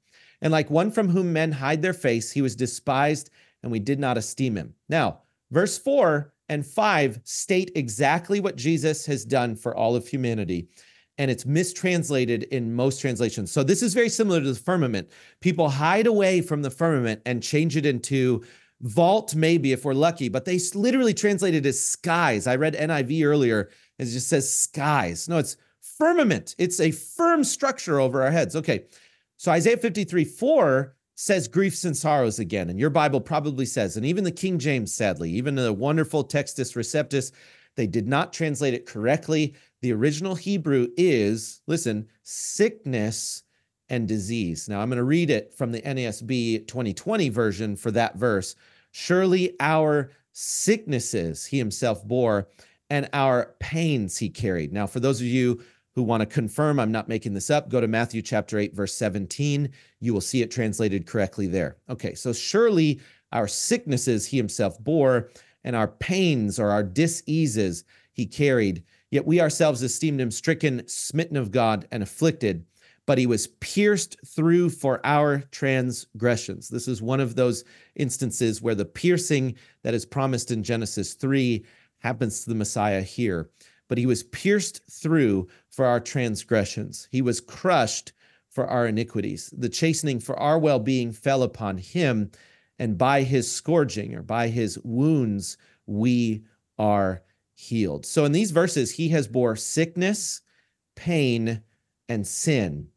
And like one from whom men hide their face, he was despised and we did not esteem him. Now, verse four and five state exactly what Jesus has done for all of humanity and it's mistranslated in most translations. So this is very similar to the firmament. People hide away from the firmament and change it into vault, maybe if we're lucky, but they literally translate it as skies. I read NIV earlier, it just says skies. No, it's firmament. It's a firm structure over our heads. Okay. So Isaiah 53 4 says griefs and sorrows again. And your Bible probably says, and even the King James, sadly, even the wonderful Textus Receptus, they did not translate it correctly. The original Hebrew is, listen, sickness and disease. Now I'm going to read it from the NASB 2020 version for that verse. Surely our sicknesses he himself bore, and our pains he carried. Now, for those of you who want to confirm I'm not making this up, go to Matthew chapter 8, verse 17. You will see it translated correctly there. Okay, so surely our sicknesses he himself bore, and our pains or our diseases he carried. Yet we ourselves esteemed him stricken, smitten of God, and afflicted. But he was pierced through for our transgressions. This is one of those instances where the piercing that is promised in Genesis 3 happens to the Messiah here. But he was pierced through for our transgressions, he was crushed for our iniquities. The chastening for our well being fell upon him, and by his scourging or by his wounds, we are healed. So in these verses, he has bore sickness, pain, and sin.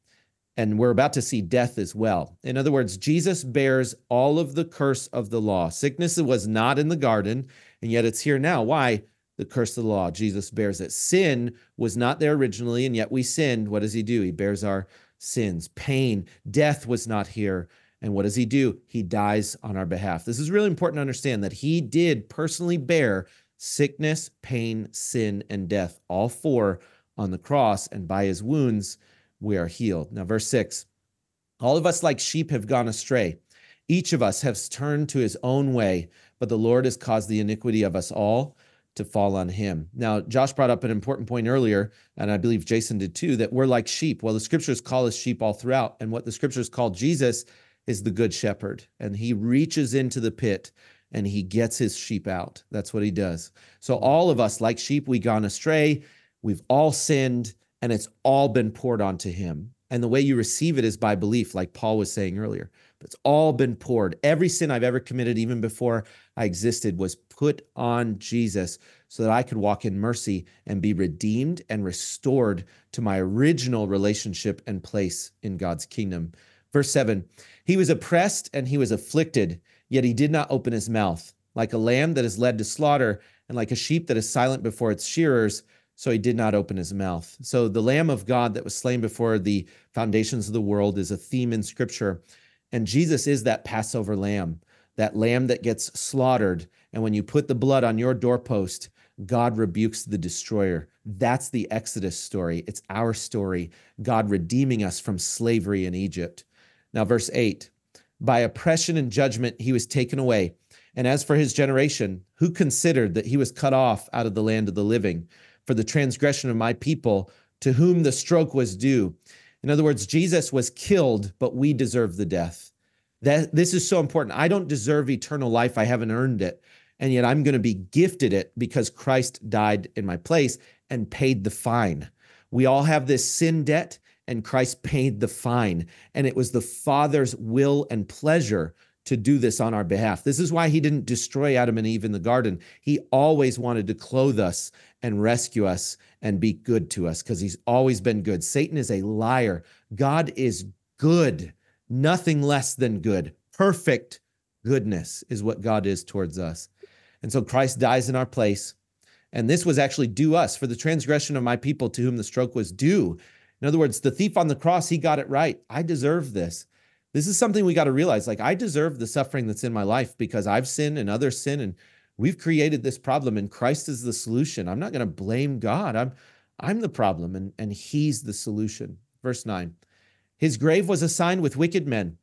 And we're about to see death as well. In other words, Jesus bears all of the curse of the law. Sickness was not in the garden, and yet it's here now. Why? The curse of the law. Jesus bears it. Sin was not there originally, and yet we sinned. What does he do? He bears our sins. Pain, death was not here. And what does he do? He dies on our behalf. This is really important to understand that he did personally bear sickness, pain, sin, and death, all four on the cross, and by his wounds we are healed. Now, verse six all of us like sheep have gone astray. Each of us has turned to his own way, but the Lord has caused the iniquity of us all to fall on him. Now, Josh brought up an important point earlier, and I believe Jason did too, that we're like sheep. Well, the scriptures call us sheep all throughout. And what the scriptures call Jesus is the good shepherd, and he reaches into the pit and he gets his sheep out. That's what he does. So, all of us, like sheep, we gone astray. We've all sinned, and it's all been poured onto him. And the way you receive it is by belief, like Paul was saying earlier. It's all been poured. Every sin I've ever committed, even before I existed, was put on Jesus so that I could walk in mercy and be redeemed and restored to my original relationship and place in God's kingdom. Verse 7 He was oppressed and he was afflicted Yet he did not open his mouth, like a lamb that is led to slaughter, and like a sheep that is silent before its shearers. So he did not open his mouth. So the Lamb of God that was slain before the foundations of the world is a theme in Scripture. And Jesus is that Passover lamb, that lamb that gets slaughtered. And when you put the blood on your doorpost, God rebukes the destroyer. That's the Exodus story. It's our story, God redeeming us from slavery in Egypt. Now, verse 8 by oppression and judgment he was taken away. And as for his generation, who considered that he was cut off out of the land of the living for the transgression of my people, to whom the stroke was due? In other words, Jesus was killed, but we deserve the death. That this is so important. I don't deserve eternal life. I haven't earned it. And yet I'm going to be gifted it because Christ died in my place and paid the fine. We all have this sin debt and Christ paid the fine. And it was the Father's will and pleasure to do this on our behalf. This is why he didn't destroy Adam and Eve in the garden. He always wanted to clothe us and rescue us and be good to us because he's always been good. Satan is a liar. God is good, nothing less than good. Perfect goodness is what God is towards us. And so Christ dies in our place. And this was actually due us for the transgression of my people to whom the stroke was due. In other words, the thief on the cross, he got it right. I deserve this. This is something we got to realize. Like, I deserve the suffering that's in my life because I've sinned and others sin, and we've created this problem, and Christ is the solution. I'm not going to blame God. I'm I'm the problem, and, and He's the solution. Verse 9 His grave was assigned with wicked men,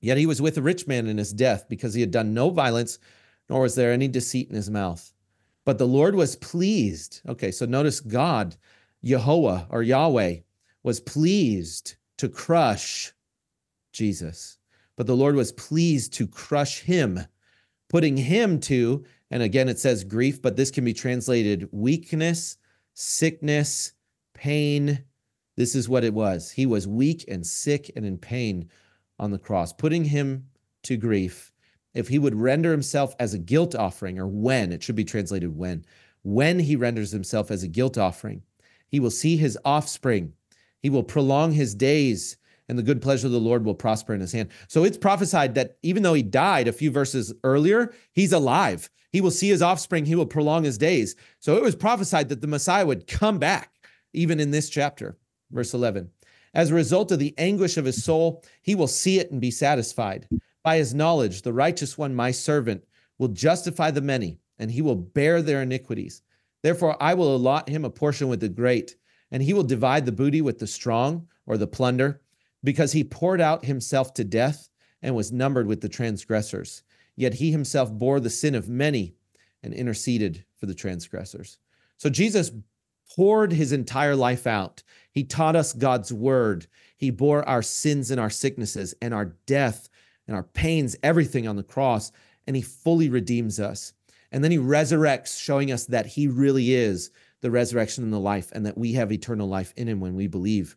Yet he was with a rich man in his death because he had done no violence, nor was there any deceit in his mouth. But the Lord was pleased. Okay, so notice God, Jehovah or Yahweh, was pleased to crush Jesus. But the Lord was pleased to crush him, putting him to, and again it says grief, but this can be translated weakness, sickness, pain. This is what it was. He was weak and sick and in pain on the cross, putting him to grief. If he would render himself as a guilt offering, or when, it should be translated when, when he renders himself as a guilt offering, he will see his offspring. He will prolong his days, and the good pleasure of the Lord will prosper in his hand. So it's prophesied that even though he died a few verses earlier, he's alive. He will see his offspring, he will prolong his days. So it was prophesied that the Messiah would come back, even in this chapter. Verse 11. As a result of the anguish of his soul, he will see it and be satisfied. By his knowledge, the righteous one, my servant, will justify the many, and he will bear their iniquities. Therefore, I will allot him a portion with the great, and he will divide the booty with the strong or the plunder, because he poured out himself to death and was numbered with the transgressors. Yet he himself bore the sin of many and interceded for the transgressors. So Jesus poured his entire life out. He taught us God's word. He bore our sins and our sicknesses and our death and our pains, everything on the cross, and he fully redeems us. And then he resurrects, showing us that he really is the resurrection and the life, and that we have eternal life in him when we believe.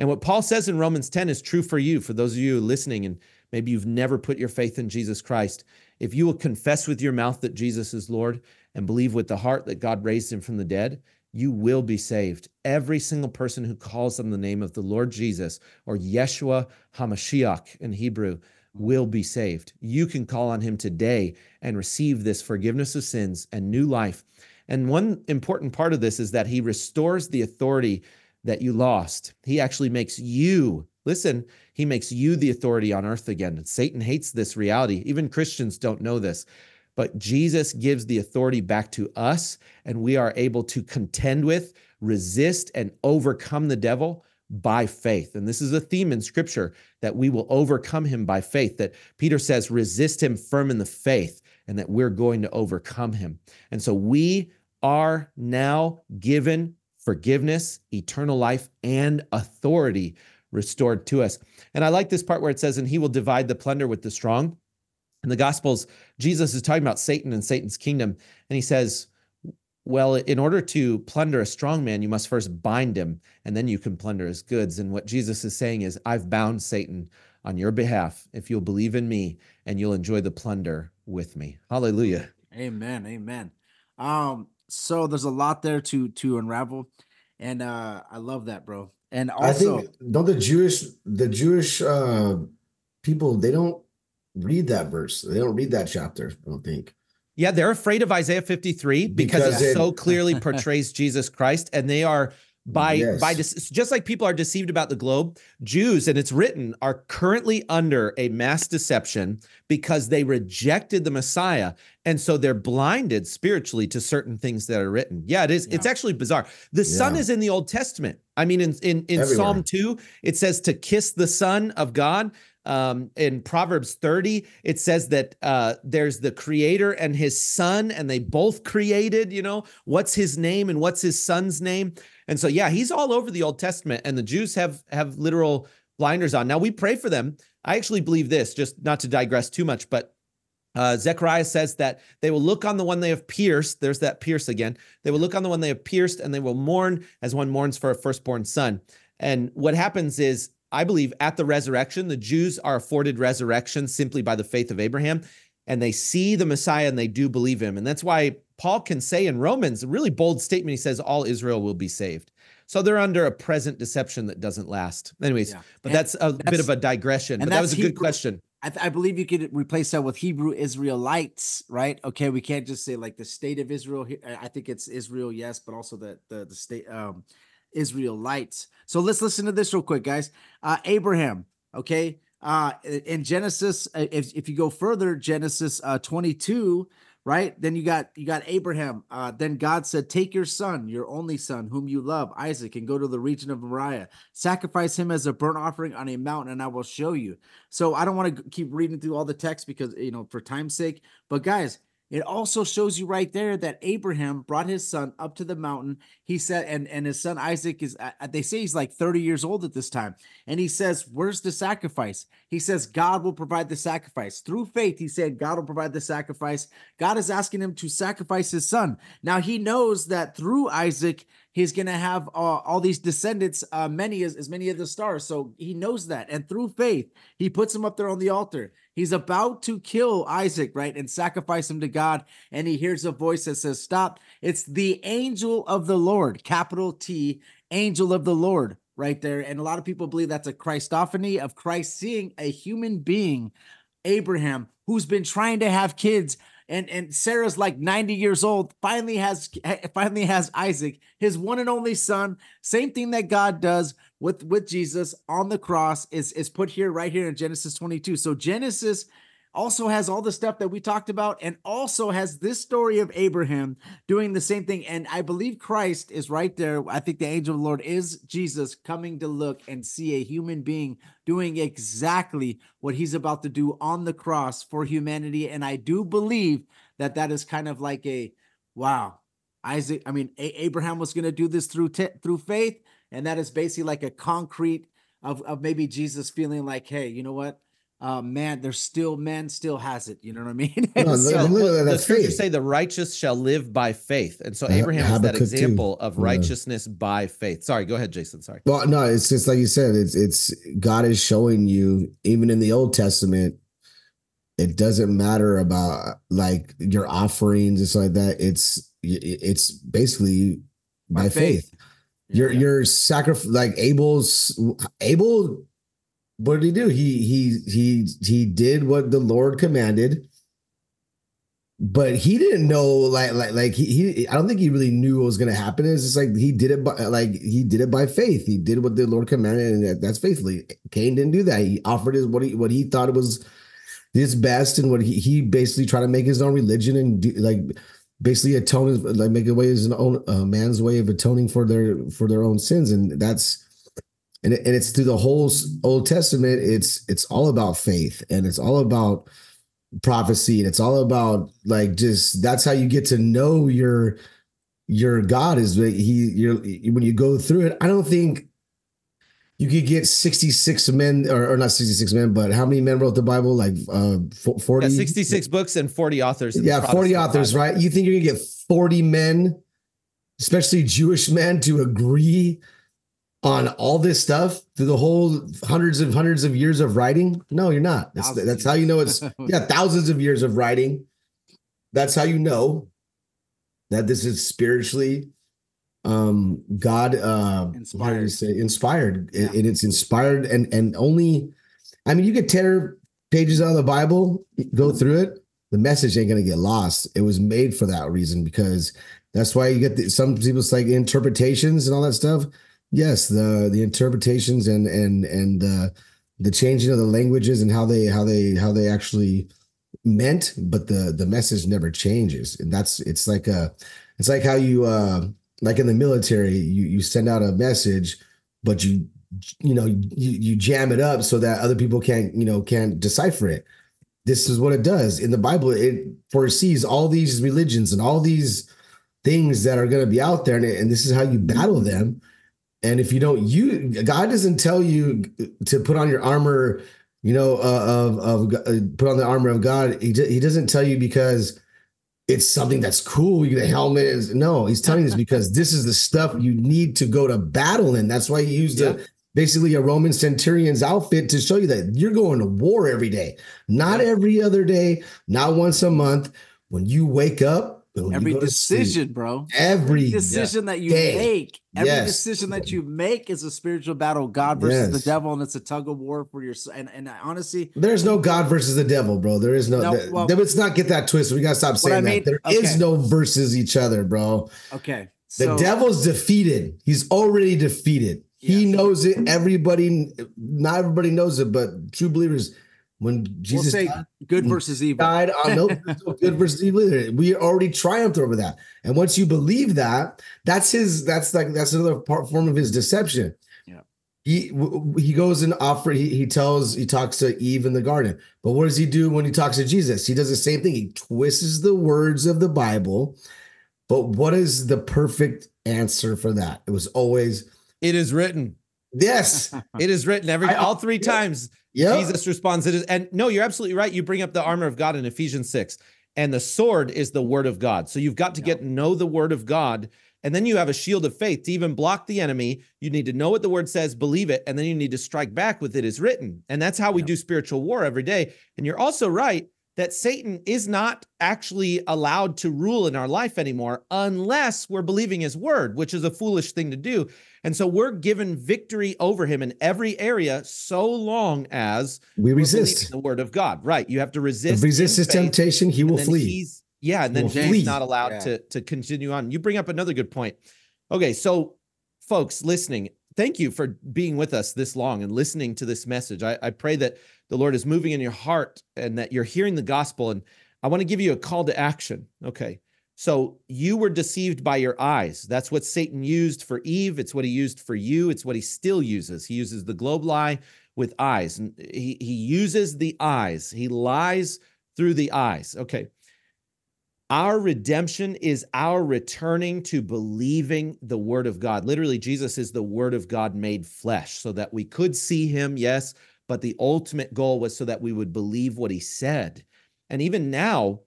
And what Paul says in Romans 10 is true for you, for those of you listening, and maybe you've never put your faith in Jesus Christ. If you will confess with your mouth that Jesus is Lord and believe with the heart that God raised him from the dead, you will be saved. Every single person who calls on the name of the Lord Jesus or Yeshua HaMashiach in Hebrew will be saved. You can call on him today and receive this forgiveness of sins and new life. And one important part of this is that he restores the authority that you lost. He actually makes you, listen, he makes you the authority on earth again. And Satan hates this reality. Even Christians don't know this. But Jesus gives the authority back to us, and we are able to contend with, resist, and overcome the devil by faith. And this is a theme in scripture that we will overcome him by faith, that Peter says, resist him firm in the faith, and that we're going to overcome him. And so we are now given forgiveness, eternal life, and authority restored to us. And I like this part where it says, and he will divide the plunder with the strong. In the Gospels, Jesus is talking about Satan and Satan's kingdom. And he says, well, in order to plunder a strong man, you must first bind him, and then you can plunder his goods. And what Jesus is saying is, I've bound Satan on your behalf if you'll believe in me and you'll enjoy the plunder with me. Hallelujah. Amen. Amen. Um, so there's a lot there to to unravel. And uh I love that, bro. And also I think don't the Jewish the Jewish uh people they don't read that verse. They don't read that chapter, I don't think. Yeah, they're afraid of Isaiah 53 because, Because it it- so clearly portrays Jesus Christ and they are by by Yes. dece- just like people are deceived about the globe, Jews and it's written are currently under a mass deception because they rejected the Messiah and so they're blinded spiritually to certain things that are written. Yeah, it is it's actually bizarre. The Yeah. is in the Old Testament. I mean in in in Everywhere. Psalm 2 it says to kiss the son of God. Um, in Proverbs 30, it says that uh, there's the creator and his son, and they both created, you know, what's his name and what's his son's name. And so, yeah, he's all over the Old Testament, and the Jews have have literal blinders on. Now we pray for them. I actually believe this, just not to digress too much, but uh, Zechariah says that they will look on the one they have pierced. There's that pierce again. They will look on the one they have pierced, and they will mourn as one mourns for a firstborn son. And what happens is, I believe at the resurrection, the Jews are afforded resurrection simply by the faith of Abraham, and they see the Messiah and they do believe him. And that's why Paul can say in Romans, a really bold statement. He says, All Israel will be saved. So they're under a present deception that doesn't last. Anyways, Yeah. but that's a bit of a digression. and But that was a good question. I, th- I believe you could replace that with Hebrew Israelites, right? Okay, we can't just say like the state of Israel. here. I I think it's Israel, yes, but also the the, the state um Israelites. So let's listen to this real quick, guys. Uh Abraham, okay. Uh in Genesis, uh, if if you go further, Genesis uh 22, right? Then you got you got Abraham. Uh, then God said, "Take your son, your only son, whom you love, Isaac, and go to the region of Moriah. Sacrifice him as a burnt offering on a mountain, and I will show you." So I don't want to keep reading through all the text because you know for time's sake. But guys, it also shows you right there that Abraham brought his son up to the mountain. He said, and, and his son Isaac is, uh, they say he's like 30 years old at this time. And he says, Where's the sacrifice? He says, God will provide the sacrifice. Through faith, he said, God will provide the sacrifice. God is asking him to sacrifice his son. Now he knows that through Isaac, he's going to have uh, all these descendants, uh, many as, as many of the stars. So he knows that. And through faith, he puts him up there on the altar. He's about to kill Isaac, right? And sacrifice him to God. And he hears a voice that says, Stop. It's the angel of the Lord, capital T, angel of the Lord, right there. And a lot of people believe that's a Christophany of Christ seeing a human being, Abraham, who's been trying to have kids and and Sarah's like 90 years old finally has finally has Isaac his one and only son. Same thing that God does with with Jesus on the cross is is put here right here in Genesis 22 so Genesis also has all the stuff that we talked about and also has this story of Abraham doing the same thing. And I believe Christ is right there. I think the angel of the Lord is Jesus coming to look and see a human being doing exactly what he's about to do on the cross for humanity. And I do believe that that is kind of like a wow. Isaac, I mean, a- Abraham was going to do this through t- through faith, and that is basically like a concrete of of maybe Jesus feeling like, hey, you know what? Uh, man, there's still man still has it. You know what I mean? No, so, look, look, the scriptures say the righteous shall live by faith, and so Uh, Abraham is that Habakkuk too. example of Yeah. righteousness by faith. Sorry, go ahead, Jason. Sorry. Well, no, it's just like you said. It's it's God is showing you even in the Old Testament. It doesn't matter about like your offerings and stuff like that. It's it's basically by, faith. Your Yeah. your sacrifice, like Abel's Abel. What did he do? He he he he did what the Lord commanded, but he didn't know like like like he, he I don't think he really knew what was going to happen. It's just like he did it by like he did it by faith. He did what the Lord commanded, and that, that's faithfully. Cain didn't do that. He offered his what he what he thought was his best, and what he he basically tried to make his own religion and do, like basically atone like make a way his own uh, man's way of atoning for their for their own sins, and that's and it, and it's through the whole Old Testament. It's it's all about faith, and it's all about prophecy, and it's all about like just that's how you get to know your your God is that he when you go through it. I don't think you could get 66 men or, or not 66 men, but how many men wrote the Bible? Like uh 40 Yeah, 66 books and 40 authors. in the yeah, 40 authors, Bible. right? You think you're gonna get 40 men, especially Jewish men, to agree on all this stuff through the whole hundreds and hundreds of years of writing? No, you're not. That's, that's how you know it's yeah, thousands of years of writing. That's how you know that this is spiritually um God uh how do you Inspired. say inspired. Yeah. It- and it's inspired and and only I mean you could tear pages out of the Bible, go through it, the message ain't gonna get lost. It was made for that reason because that's why you get the, some people's like interpretations and all that stuff. Yes, the the interpretations and and and uh, the changing of the languages and how they how they how they actually meant, but the the message never changes. And that's it's like a it's like how you uh like in the military you you send out a message, but you you know you you jam it up so that other people can't you know can't decipher it. This is what it does. In the bible it foresees all these religions and all these things that are going to be out there and, and this is how you battle them and if you don't you god doesn't tell you to put on your armor you know uh, of of uh, put on the armor of god. He, he doesn't tell you because it's something that's cool you get a helmet. Is no he's telling you this because this is the stuff you need to go to battle in. That's why he used Yeah. a basically a roman centurion's outfit to show you that you're going to war every day. Not every other day not once a month. When you wake up you every go to sleep, decision, bro. every decision that you day. make, every Yes. decision that you make is a spiritual battle, God versus Yes. the devil, and it's a tug of war for your. And and honestly, There's no God versus the devil, bro. There is no. No, well- let's not get that twisted. We gotta stop saying I that. There is okay. no versus each other, bro. okay, The so devil's defeated. He's already defeated. He knows it. Everybody, not everybody knows it, but true believers when We'll Jesus say died, good versus evil. died on no good versus evil. either. We already triumphed over that. And once you believe that, that's his. That's like that's another part, form of his deception. Yeah. He he goes and offer. He, he tells he talks to Eve in the garden. But what does he do when he talks to Jesus? He does the same thing. He twists the words of the Bible. But what is the perfect answer for that? It was always It is written. yes. It is written every I- all three yeah. times. Yeah. Jesus responds, it is, and no, you're absolutely right. You bring up the armor of God in Ephesians 6, and the sword is the word of God. So you've got to get to know the word of God, and then you have a shield of faith to even block the enemy. You need to know what the word says, believe it, and then you need to strike back with it is written. And that's how we Yeah. do spiritual war every day. And you're also right that Satan is not actually allowed to rule in our life anymore unless we're believing his word, which is a foolish thing to do. And so we're given victory over him in every area so long as we we're resist. the word of God. Right. You have to resist. Resist his faith, temptation, he will flee. He's, yeah, and then will he's flee. not allowed Yeah. to to continue on. You bring up another good point. Okay, so folks listening, thank you for being with us this long and listening to this message. I, I pray that the Lord is moving in your heart and that you're hearing the gospel. And I want to give you a call to action. Okay. So you were deceived by your eyes. That's what Satan used for Eve. It's what he used for you. It's what he still uses. He uses the globe lie with eyes. And he, he uses the eyes. He lies through the eyes. Okay. Our redemption is our returning to believing the word of God. Literally, Jesus is the word of God made flesh so that we could see him, yes, but the ultimate goal was so that we would believe what he said. And even now,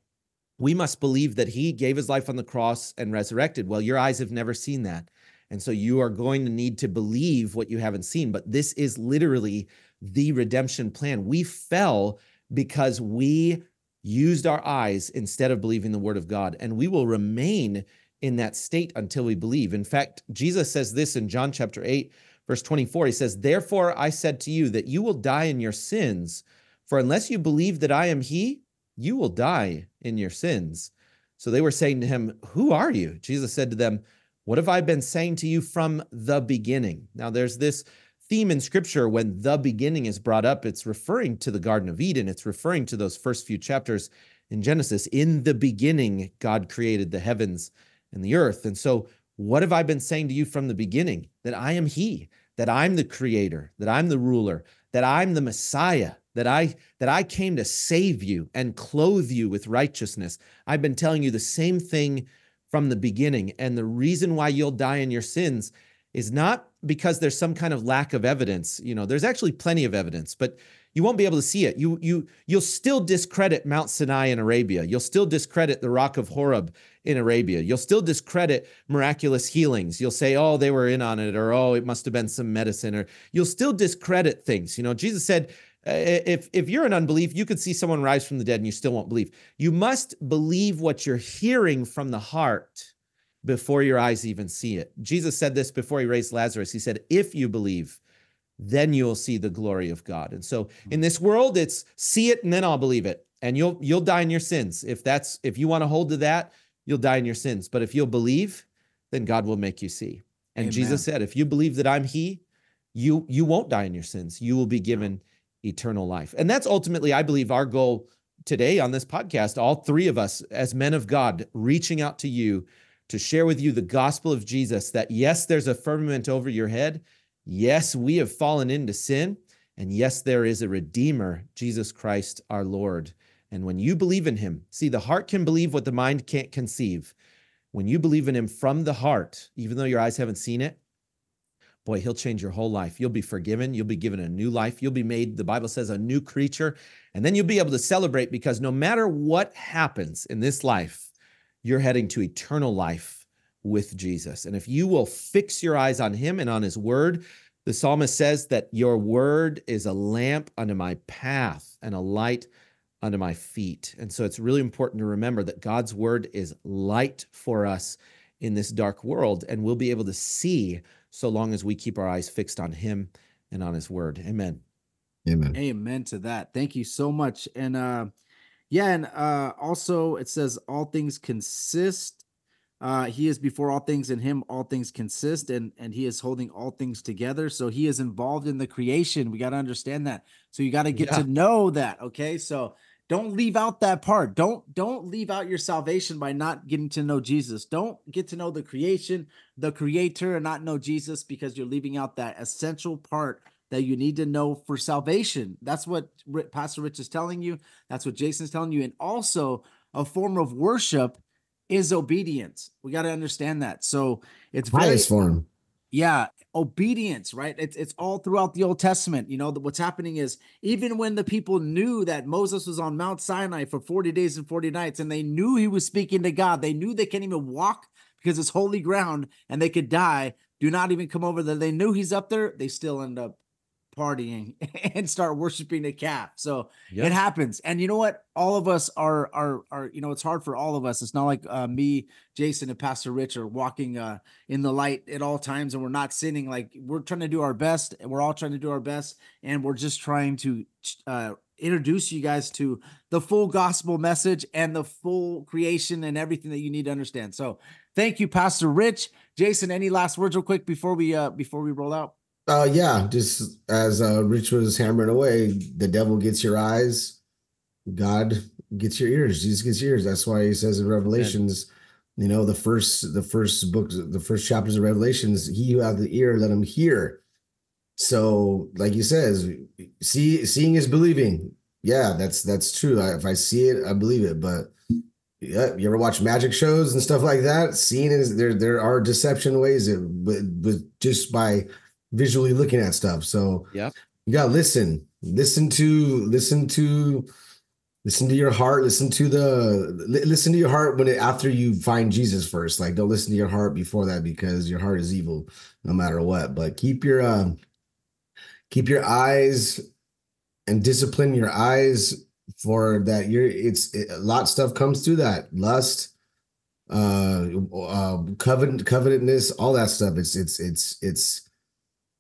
we must believe that he gave his life on the cross and resurrected. Well, your eyes have never seen that. And so you are going to need to believe what you haven't seen. But this is literally the redemption plan. We fell because we used our eyes instead of believing the word of God, and we will remain in that state until we believe. In fact, Jesus says this in John chapter 8, verse 24. He says, Therefore I said to you that you will die in your sins, for unless you believe that I am he, you will die in your sins. So they were saying to him, Who are you? Jesus said to them, What have I been saying to you from the beginning? Now there's this theme in scripture when the beginning is brought up, it's referring to the Garden of Eden. It's referring to those first few chapters in Genesis. In the beginning, God created the heavens and the earth. And so, what have I been saying to you from the beginning? That I am He, that I'm the creator, that I'm the ruler, that I'm the Messiah, that I that I came to save you and clothe you with righteousness. I've been telling you the same thing from the beginning. And the reason why you'll die in your sins is not because there's some kind of lack of evidence. You know, there's actually plenty of evidence, but you won't be able to see it. You you you'll still discredit Mount Sinai in Arabia. You'll still discredit the Rock of Horeb in Arabia. You'll still discredit miraculous healings. You'll say, "Oh, they were in on it," or "Oh, it must have been some medicine," or you'll still discredit things. You know, Jesus said, "If if you're in unbelief, you could see someone rise from the dead and you still won't believe. You must believe what you're hearing from the heart." Before your eyes even see it. Jesus said this before he raised Lazarus. He said, If you believe, then you'll see the glory of God. And so in this world, it's see it and then I'll believe it. And you'll you'll die in your sins. If that's if you want to hold to that, you'll die in your sins. But if you'll believe, then God will make you see. And Amen. Jesus said, if you believe that I'm he, you you won't die in your sins. You will be given eternal life. And that's ultimately, I believe, our goal today on this podcast. All three of us, as men of God, reaching out to you to share with you the gospel of Jesus that yes, there's a firmament over your head. Yes, we have fallen into sin. And yes, there is a Redeemer, Jesus Christ our Lord. And when you believe in him, see, the heart can believe what the mind can't conceive. When you believe in him from the heart, even though your eyes haven't seen it, boy, he'll change your whole life. You'll be forgiven. You'll be given a new life. You'll be made, the Bible says, a new creature. And then you'll be able to celebrate because no matter what happens in this life, you're heading to eternal life with Jesus. And if you will fix your eyes on him and on his word, the psalmist says that your word is a lamp unto my path and a light unto my feet. And so it's really important to remember that God's word is light for us in this dark world, and we'll be able to see so long as we keep our eyes fixed on him and on his word. Amen. Amen. Amen to that. Thank you so much. And uh yeah, and uh also it says all things consist Uh, he is before all things, in him all things consist, and and he is holding all things together. So he is involved in the creation. We got to understand that. So you got to get Yeah. to know that. Okay, so don't leave out that part. Don't don't leave out your salvation by not getting to know Jesus. Don't get to know the creation, the creator, and not know Jesus because you're leaving out that essential part that you need to know for salvation. That's what Pastor Rich is telling you. That's what Jason's telling you. And also, a form of worship is obedience. We got to understand that. So it's very, Highest form. yeah, obedience, right? It's it's all throughout the Old Testament. You know, what's happening is even when the people knew that Moses was on Mount Sinai for 40 days and 40 nights, and they knew he was speaking to God, they knew they can't even walk because it's holy ground and they could die. Do not even come over there. They knew he's up there, they still end up partying and start worshiping the calf. So Yeah. it happens. And you know what? All of us are are are you know, it's hard for all of us. It's not like uh, me, Jason, and Pastor Rich are walking uh in the light at all times and we're not sinning. Like we're trying to do our best and we're all trying to do our best and we're just trying to uh introduce you guys to the full gospel message and the full creation and everything that you need to understand. So thank you, Pastor Rich. Jason, any last words real quick before we uh before we roll out? Uh, yeah, just as uh, Rich was hammering away, the devil gets your eyes, God gets your ears. Jesus gets your ears. That's why he says in Revelations, you know, the first the first books, the first chapters of Revelations, he who hath the ear, let him hear. So, like he says, see, seeing is believing. Yeah, that's that's true. I, if I see it, I believe it. But yeah, you ever watch magic shows and stuff like that? Seeing is there. There are deception ways, that, with just by visually looking at stuff. So yeah, you gotta listen. Listen to listen to listen to your heart. Listen to the listen to your heart when it after you find Jesus first. Like don't listen to your heart before that because your heart is evil no matter what. But keep your um keep your eyes and discipline your eyes for that you're it's it, a lot of stuff comes through that lust uh uh covet covetousness all that stuff it's it's it's it's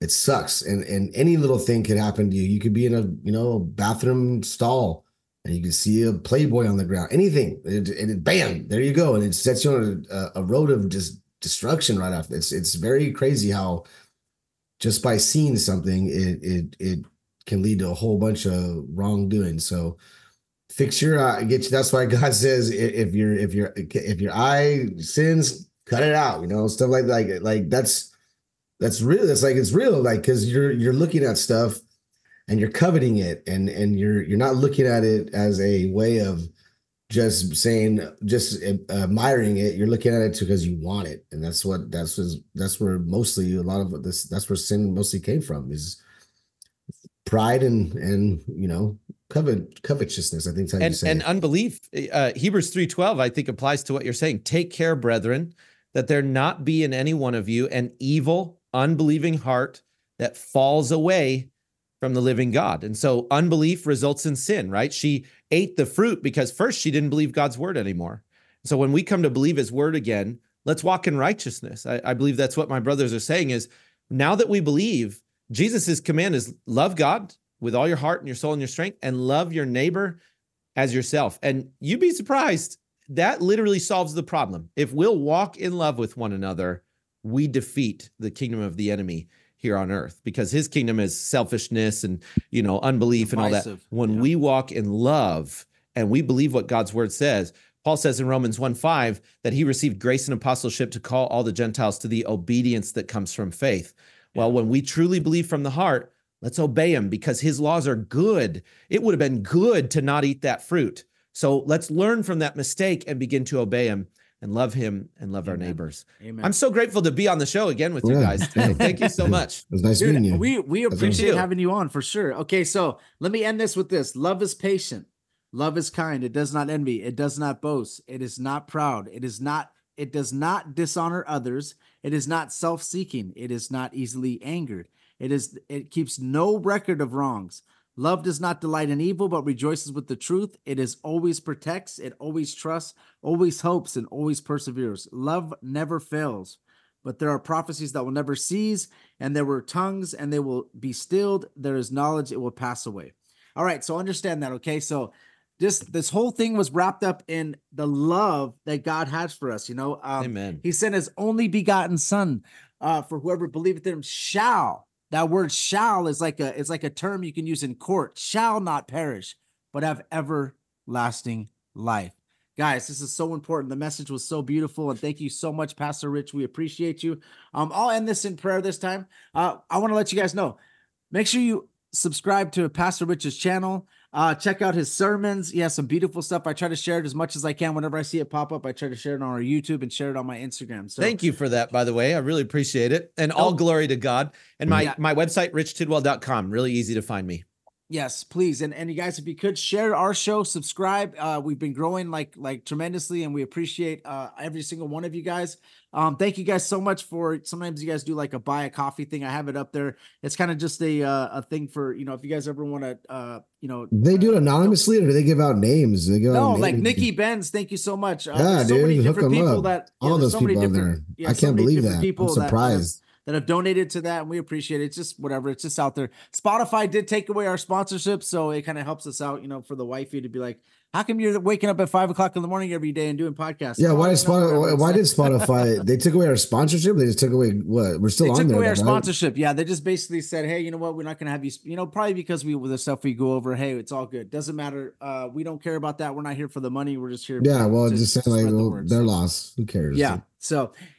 it sucks. And and any little thing could happen to you. You could be in a you know bathroom stall and you can see a playboy on the ground anything. And it, it bam there you go. And it sets you on a, a road of just destruction right after. It's it's very crazy how just by seeing something it it it can lead to a whole bunch of wrongdoing. So fix your eye get you that's why god says if your if your if your eye sins cut it out you know stuff like like like that's that's real it's like it's real like because you're you're looking at stuff and you're coveting it and and you're you're not looking at it as a way of just saying just admiring it. You're looking at it because you want it. And that's what that's was that's where mostly a lot of this that's where sin mostly came from is pride and and you know covet covetousness i think that's how you and say and it. unbelief uh, hebrews 3.12 i think applies to what you're saying. Take care brethren that there not be in any one of you an evil unbelieving heart that falls away from the living god and so unbelief results in sin right she ate the fruit because first she didn't believe god's word anymore so when we come to believe his word again let's walk in righteousness i, I believe that's what my brothers are saying is now that we believe jesus' command is love god with all your heart and your soul and your strength and love your neighbor as yourself. And you'd be surprised that literally solves the problem. If we'll walk in love with one another, we defeat the kingdom of the enemy here on earth because his kingdom is selfishness and you know unbelief and all that. When yeah. we walk in love and we believe what God's word says, Paul says in Romans 1 5 that he received grace and apostleship to call all the Gentiles to the obedience that comes from faith. Well, when we truly believe from the heart, let's obey him because his laws are good. It would have been good to not eat that fruit. So let's learn from that mistake and begin to obey him and love him and love our neighbors. Amen. I'm so grateful to be on the show again with you guys. yeah. Thank you so much. it was nice Dude, meeting you we we appreciate awesome. having you on for sure. Okay, so let me end this with this: love is patient, love is kind. It does not envy. It does not boast. It is not proud. It is not. It does not dishonor others. It is not self-seeking. It is not easily angered. It is. It keeps no record of wrongs. Love does not delight in evil, but rejoices with the truth. It is always protects. It always trusts. Always hopes and always perseveres. Love never fails. But there are prophecies that will never cease, and there were tongues, and they will be stilled. There is knowledge, it will pass away. All right, so understand that, okay? So just this whole thing was wrapped up in the love that God has for us. You know, um, Amen. he sent his only begotten son uh, for whoever believeth in him shall. That word shall is like a it's like a term you can use in court. Shall not perish, but have everlasting life. Guys, this is so important. The message was so beautiful, and thank you so much, Pastor Rich. We appreciate you. Um, I'll end this in prayer this time. Uh, I want to let you guys know. Make sure you subscribe to Pastor Rich's channel. Uh, check out his sermons. He has some beautiful stuff. I try to share it as much as I can. Whenever I see it pop up, I try to share it on our YouTube and share it on my Instagram. So Thank you for that, by the way. I really appreciate it. And all Oh. glory to God. And my Yeah. my website, richtidwell.com. Really easy to find me. Yes, please. And and you guys, if you could share our show, subscribe. Uh, we've been growing like like tremendously, and we appreciate uh every single one of you guys. Um, thank you guys so much for sometimes you guys do like a buy a coffee thing. I have it up there. It's kind of just a uh, a thing for you know, if you guys ever want to uh you know They do it anonymously, or do they give out names? They give no, out like names? Nikki Benz, thank you so much. Uh, Yeah, so dude, hook different people up. that yeah, all those so many people out there. yeah, I can't many believe that. people I'm that- that surprised. That have donated to that and we appreciate it. It's just whatever. It's just out there. Spotify did take away our sponsorship, so it kind of helps us out, you know, for the wifey to be like, how come you're waking up at five o'clock in the morning every day and doing podcasts? yeah, why did Spotify? Why did Spotify? they took away our sponsorship. They just took away what? We're still they on took there. away our right? sponsorship. Yeah, they just basically said, "Hey, you know what? We're not going to have you. You know, probably because we with the stuff we go over. Hey, it's all good. Doesn't matter. Uh, we don't care about that. We're not here for the money. We're just here. Yeah, well, to just saying like well, So- lost. Who cares? Yeah. So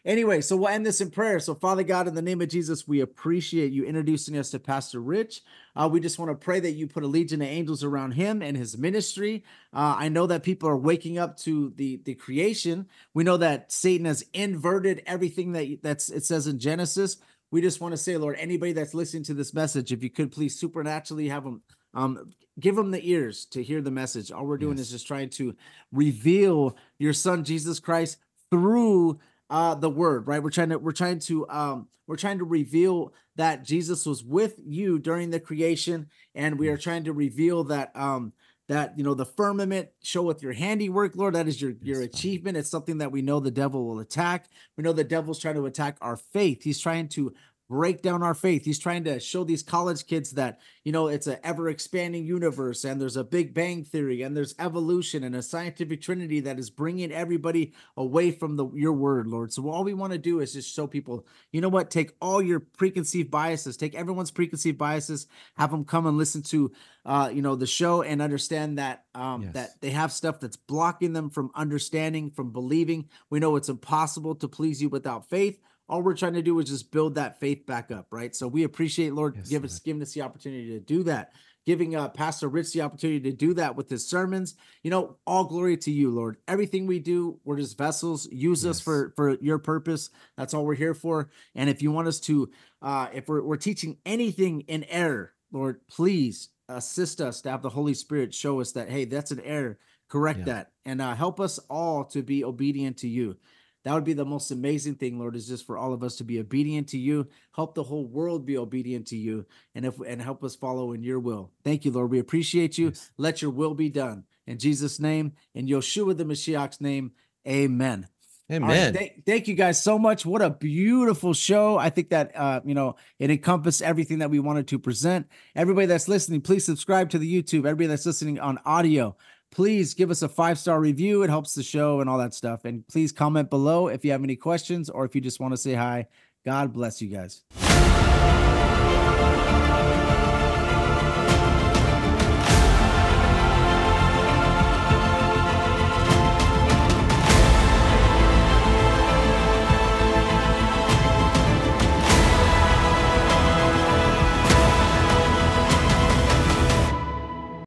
anyway, so we'll end this in prayer. So Father God, in the name of Jesus, we appreciate you introducing us to Pastor Rich. Uh, we just want to pray that you put a legion of angels around him and his ministry. Uh, I know that people are waking up to the the creation. We know that Satan has inverted everything that that's it says in Genesis. We just want to say, Lord, anybody that's listening to this message, if you could please supernaturally have them um, give them the ears to hear the message. All we're doing Yes. is just trying to reveal your son Jesus Christ through uh the word right? We're trying to we're trying to um we're trying to reveal that jesus was with you during the creation and we are trying to reveal that um that you know the firmament showeth your handiwork lord. That is your your Yes, achievement. It's something that we know the devil will attack. We know the devil's trying to attack our faith. He's trying to break down our faith. He's trying to show these college kids that you know it's an ever expanding universe and there's a big bang theory and there's evolution and a scientific trinity that is bringing everybody away from the your word lord. So all we want to do is just show people you know what? Take all your preconceived biases take everyone's preconceived biases have them come and listen to uh you know the show and understand that um Yes. that they have stuff that's blocking them from understanding from believing. We know it's impossible to please you without faith all we're trying to do is just build that faith back up right? So we appreciate lord Yes, give us giving us the opportunity to do that giving uh pastor rich the opportunity to do that with his sermons. You know all glory to you lord. Everything we do we're just vessels. Use us for for your purpose. That's all we're here for. And if you want us to uh if we're, we're teaching anything in error lord please assist us to have the holy spirit show us that hey that's an error. Correct Yeah. that. And uh, help us all to be obedient to you that would be the most amazing thing lord is just for all of us to be obedient to you help the whole world be obedient to you and if and help us follow in your will thank you lord we appreciate you Yes. let your will be done in jesus name in yeshua the mashiach's name amen all right, Amen. thank, thank you guys so much. What a beautiful show. I think that uh, you know, it encompassed everything that we wanted to present. Everybody that's listening, please subscribe to the YouTube. Everybody that's listening on audio, please give us a five star review. It helps the show and all that stuff. And please comment below if you have any questions or if you just want to say hi. God bless you guys.